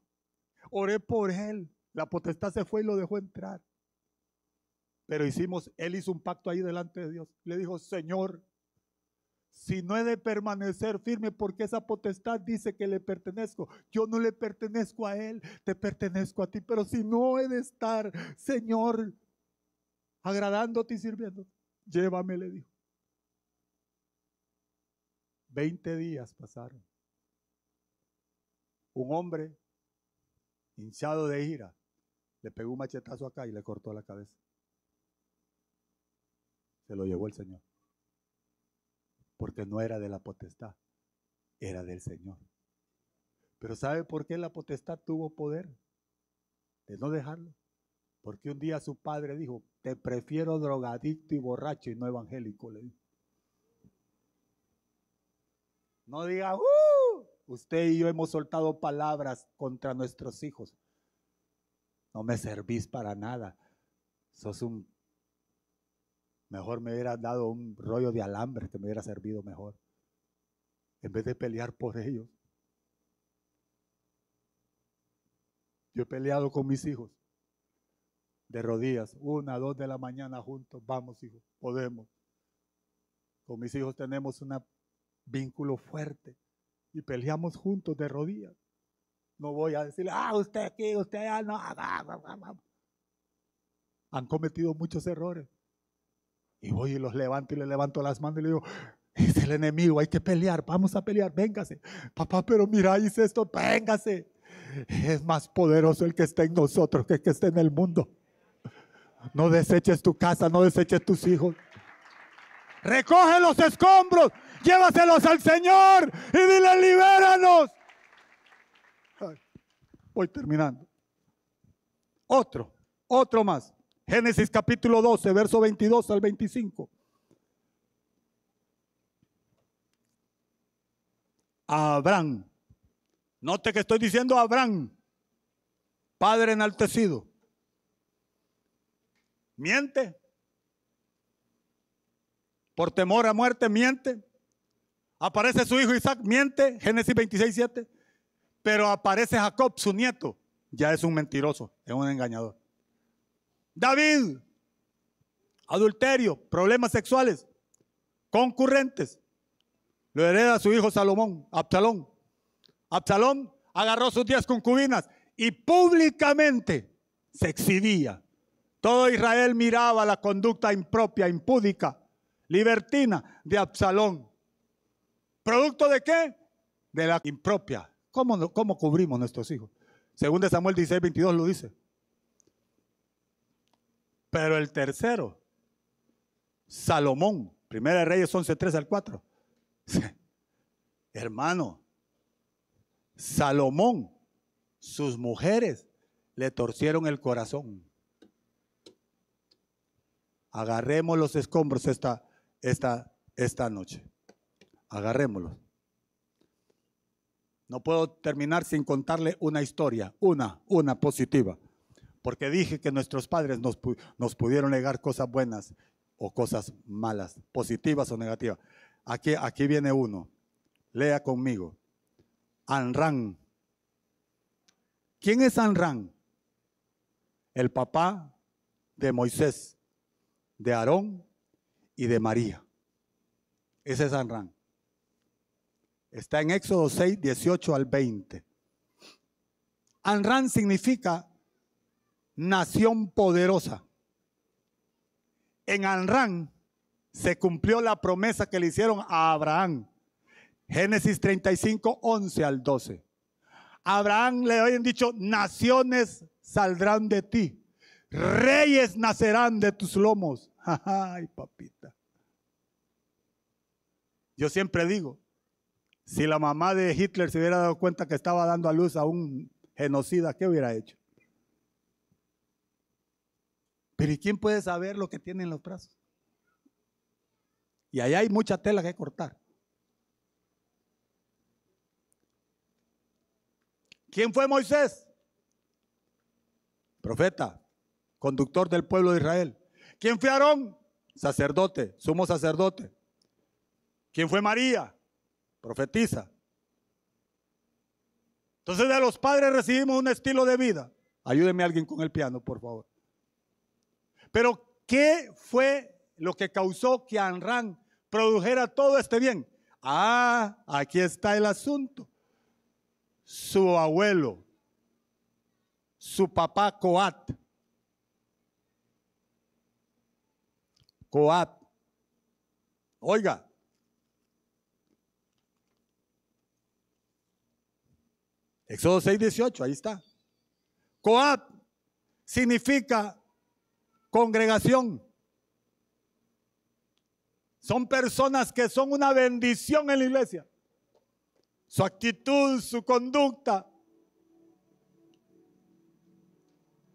Oré por él. La potestad se fue y lo dejó entrar. Pero hicimos, él hizo un pacto ahí delante de Dios. Le dijo, Señor, si no he de permanecer firme porque esa potestad dice que le pertenezco, yo no le pertenezco a él, te pertenezco a ti. Pero si no he de estar, Señor, agradándote y sirviendo, llévame, le dijo. Veinte días pasaron. Un hombre hinchado de ira le pegó un machetazo acá y le cortó la cabeza. Se lo llevó el Señor. Porque no era de la potestad, era del Señor. Pero ¿sabe por qué la potestad tuvo poder? De no dejarlo. Porque un día su padre dijo, te prefiero drogadicto y borracho y no evangélico. Le. No diga, uh, usted y yo hemos soltado palabras contra nuestros hijos. No me servís para nada. Sos un Mejor me hubiera dado un rollo de alambre que me hubiera servido mejor. En vez de pelear por ellos. Yo he peleado con mis hijos. De rodillas. Una, dos de la mañana juntos. Vamos, hijos. Podemos. Con mis hijos tenemos un vínculo fuerte. Y peleamos juntos de rodillas. No voy a decirle, ah, usted aquí, usted allá, no. Han cometido muchos errores. Y voy y los levanto y le levanto las manos y le digo, es el enemigo, hay que pelear, vamos a pelear, véngase. Papá, pero mira, hice esto, véngase. Es más poderoso el que está en nosotros que el que está en el mundo. No deseches tu casa, no deseches tus hijos. Recoge los escombros, llévaselos al Señor y dile, libéranos. voy terminando. Otro, otro más. Génesis capítulo 12, verso 22 al 25. Abraham. Note que estoy diciendo Abraham, padre enaltecido. Miente. Por temor a muerte, miente. Aparece su hijo Isaac, miente. Génesis 26, 7. Pero aparece Jacob, su nieto. Ya es un mentiroso, es un engañador. David, adulterio, problemas sexuales, concurrentes. Lo hereda su hijo Salomón, Absalón. Absalón agarró sus diez concubinas y públicamente se exhibía. Todo Israel miraba la conducta impropia, impúdica, libertina de Absalón. ¿Producto de qué? De la impropia. ¿Cómo, cómo cubrimos nuestros hijos? Según de Samuel 16, 22 lo dice. Pero el tercero, Salomón, Primera de Reyes 11, 3 al 4. Hermano, Salomón, sus mujeres le torcieron el corazón. Agarremos los escombros esta, esta, esta noche. Agarrémoslos. No puedo terminar sin contarle una historia, una, una positiva. Porque dije que nuestros padres nos, nos pudieron negar cosas buenas o cosas malas, positivas o negativas. Aquí, aquí viene uno. Lea conmigo. Anran. ¿Quién es Anran? El papá de Moisés, de Aarón y de María. Ese es Anran. Está en Éxodo 6, 18 al 20. Anran significa nación poderosa. En Anran se cumplió la promesa que le hicieron a Abraham. Génesis 35, 11 al 12. Abraham le habían dicho, naciones saldrán de ti, reyes nacerán de tus lomos. Ay, papita. Yo siempre digo, si la mamá de Hitler se hubiera dado cuenta que estaba dando a luz a un genocida, ¿qué hubiera hecho? Pero ¿y quién puede saber lo que tiene en los brazos? Y allá hay mucha tela que cortar. ¿Quién fue Moisés? Profeta, conductor del pueblo de Israel. ¿Quién fue Aarón? Sacerdote, sumo sacerdote. ¿Quién fue María? Profetiza. Entonces de los padres recibimos un estilo de vida. Ayúdeme alguien con el piano, por favor. Pero ¿qué fue lo que causó que Anran produjera todo este bien? Ah, aquí está el asunto. Su abuelo, su papá Coat. Coat. Oiga. Éxodo 6, 18, ahí está. Coat significa congregación. Son personas que son una bendición en la iglesia. Su actitud, su conducta.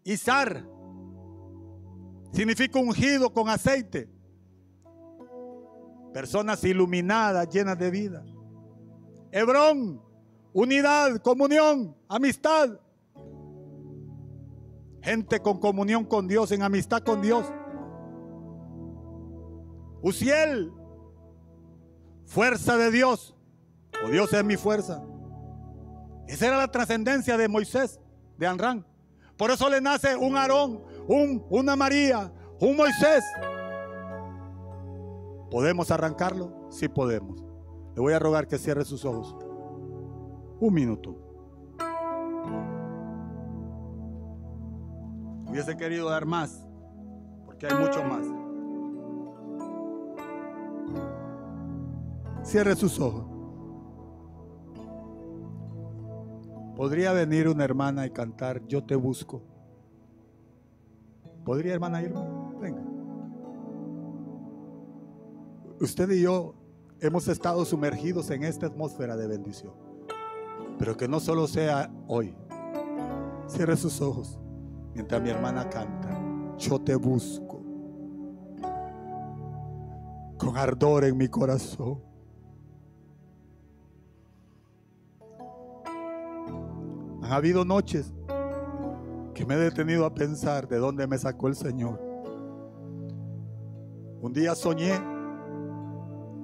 Izar significa ungido con aceite. Personas iluminadas, llenas de vida. Hebrón, unidad, comunión, amistad. Gente con comunión con Dios, en amistad con Dios. Uziel, fuerza de Dios. O Dios es mi fuerza. Esa era la trascendencia de Moisés, de Anrán. Por eso le nace un Aarón, un, una María, un Moisés. ¿Podemos arrancarlo? Sí podemos. Le voy a rogar que cierre sus ojos. Un minuto. Hubiese querido dar más, porque hay mucho más. Cierre sus ojos. Podría venir una hermana y cantar Yo te busco. ¿Podría hermana ir? Venga. Usted y yo hemos estado sumergidos en esta atmósfera de bendición. Pero que no solo sea hoy. Cierre sus ojos mientras mi hermana canta, yo te busco con ardor en mi corazón. Han habido noches que me he detenido a pensar de dónde me sacó el Señor. Un día soñé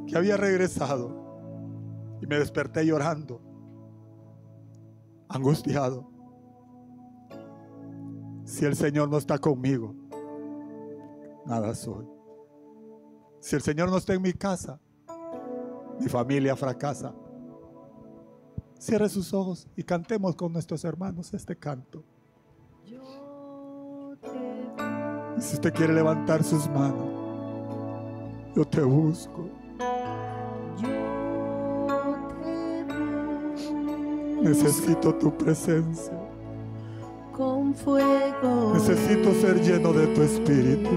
que había regresado y me desperté llorando, angustiado. Si el Señor no está conmigo, nada soy. Si el Señor no está en mi casa, mi familia fracasa. Cierre sus ojos y cantemos con nuestros hermanos este canto. Y si usted quiere levantar sus manos, yo te busco. Necesito tu presencia con fuego. Necesito ser lleno de tu espíritu.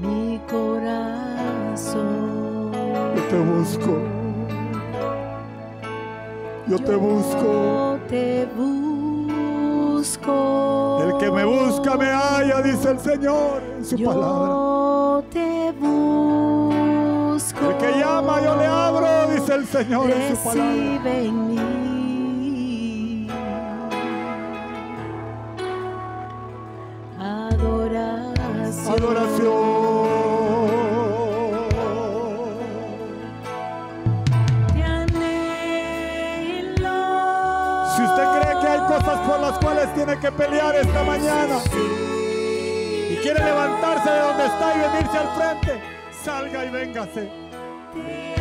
Mi corazón. Yo te busco. Yo te busco. Te busco. El que me busca me halla, dice el Señor en su yo palabra. te busco. El que llama yo le abro, dice el Señor en su palabra. Recibe en mí. Adoración. Si usted cree que hay cosas por las cuales tiene que pelear esta mañana, y quiere levantarse de donde está y venirse al frente, salga y véngase.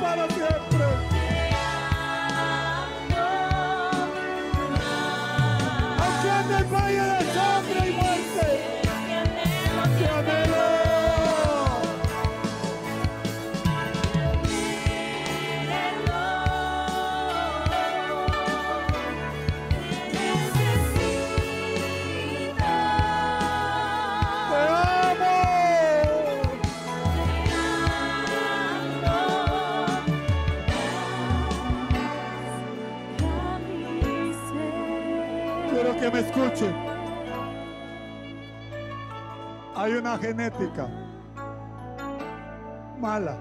Para siempre. Hay una genética mala.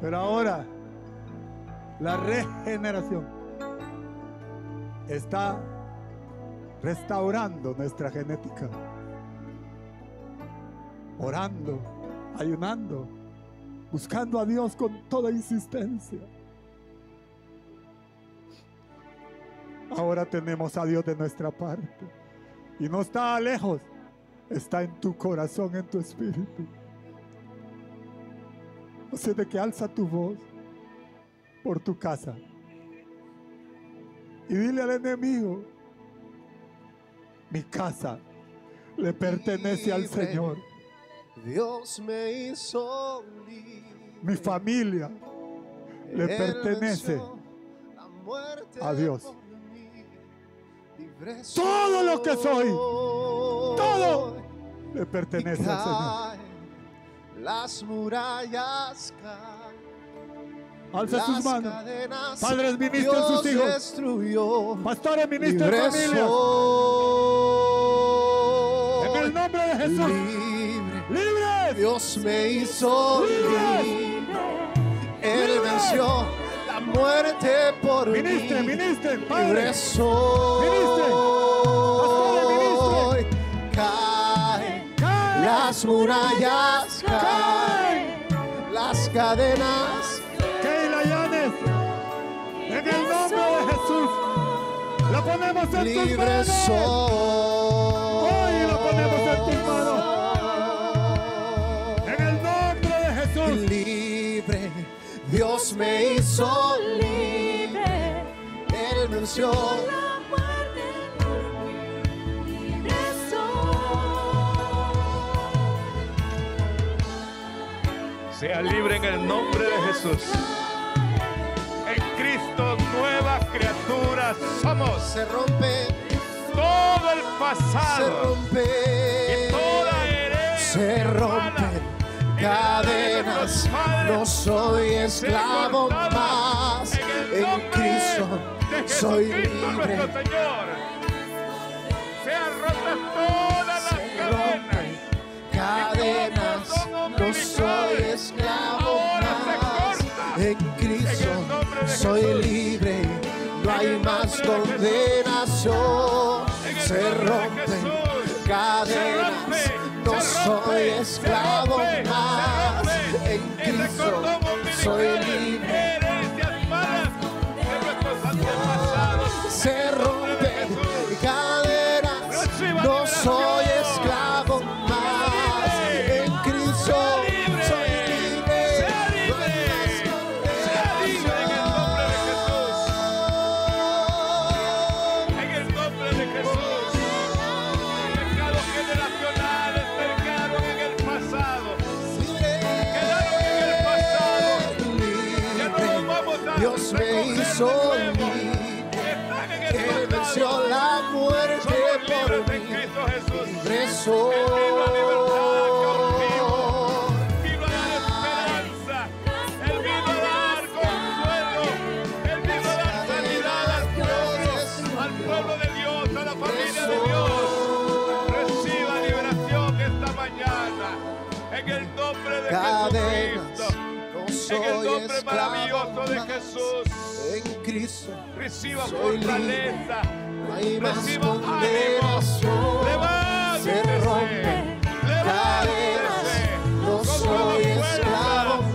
Pero ahora la regeneración está restaurando nuestra genética. Orando, ayunando, buscando a Dios con toda insistencia. Ahora tenemos a Dios de nuestra parte. Y no está lejos, está en tu corazón, en tu espíritu. O sea, de que alza tu voz por tu casa. Y dile al enemigo, mi casa le pertenece al. Señor. Dios me hizo. Mi familia le pertenece a Dios. Todo lo que soy, soy. todo le pertenece al Señor. Las murallas caen. Alza sus manos. Padres, ministren sus hijos. destruyó. Pastores, familias. soy. En el nombre de Jesús. Libre. ¡Libres! Dios me hizo Libres. libre. Él Libres. venció la muerte por Ministren, mí. ministren, Libre Padre. Ministren. Las murallas, caen ¡Cae! las cadenas. Keila Yanes, en el nombre de Jesús, la ponemos en tus libre manos. soy. Hoy lo ponemos en tus manos. En el nombre de Jesús. Libre, Dios me hizo libre, Él venció. la Sea libre en el nombre de Jesús. En Cristo nuevas criaturas somos. Se rompe, Todo el se pasado rompe. y toda herencia se rompen cadenas, no soy esclavo más. En Cristo soy libre. Señor. Sean rotas todas las Se cadenas. rompen cadenas, no soy esclavo más. En Cristo soy libre, no hay más condenación. Se rompen cadenas, no soy esclavo más. En Cristo soy libre. El soy nombre esclavo maravilloso de más. Jesús. En Cristo Reciba Soy fortaleza. no hay más Reciba ánimo. condenación. Se rompen cadenas, no soy esclavo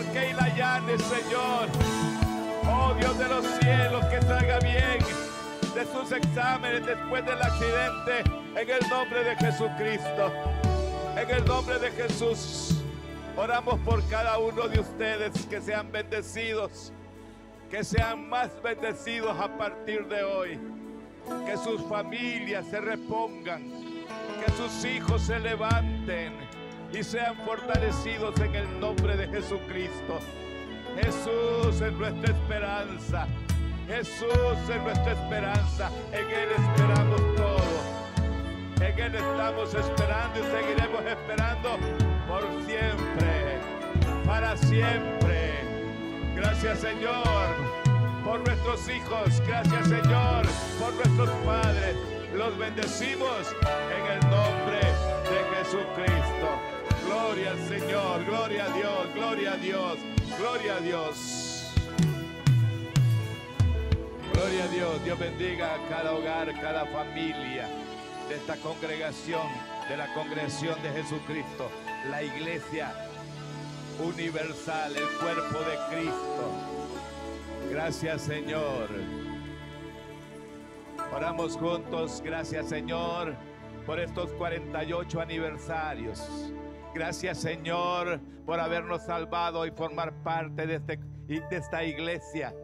Por Keila Yanes, Señor. Oh Dios de los cielos, que salga bien de sus exámenes después del accidente. En el nombre de Jesucristo. En el nombre de Jesús. Oramos por cada uno de ustedes que sean bendecidos. Que sean más bendecidos a partir de hoy que sus familias se repongan, que sus hijos se levanten y sean fortalecidos en el nombre de Jesucristo. Jesús es nuestra esperanza. Jesús es nuestra esperanza. En Él esperamos todo. En Él estamos esperando y seguiremos esperando por siempre, para siempre. Gracias Señor por nuestros hijos. Gracias Señor por nuestros padres. Los bendecimos en el nombre de Jesucristo. Gloria al Señor, gloria a Dios, gloria a Dios, gloria a Dios. Gloria a Dios, Dios bendiga a cada hogar, cada familia de esta congregación, de la congregación de Jesucristo, la iglesia universal, el cuerpo de Cristo. Gracias Señor. Oramos juntos, gracias Señor por estos 48 aniversarios. Gracias Señor por habernos salvado y formar parte de, este, de esta iglesia.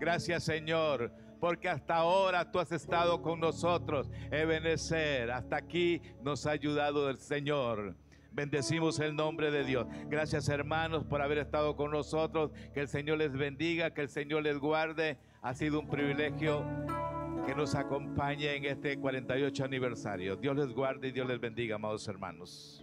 Gracias Señor porque hasta ahora tú has estado con nosotros. Ebenecer, hasta aquí nos ha ayudado el Señor. Bendecimos el nombre de Dios. Gracias hermanos por haber estado con nosotros. Que el Señor les bendiga, que el Señor les guarde. Ha sido un privilegio que nos acompañe en este 48 aniversario. Dios les guarde y Dios les bendiga, amados hermanos.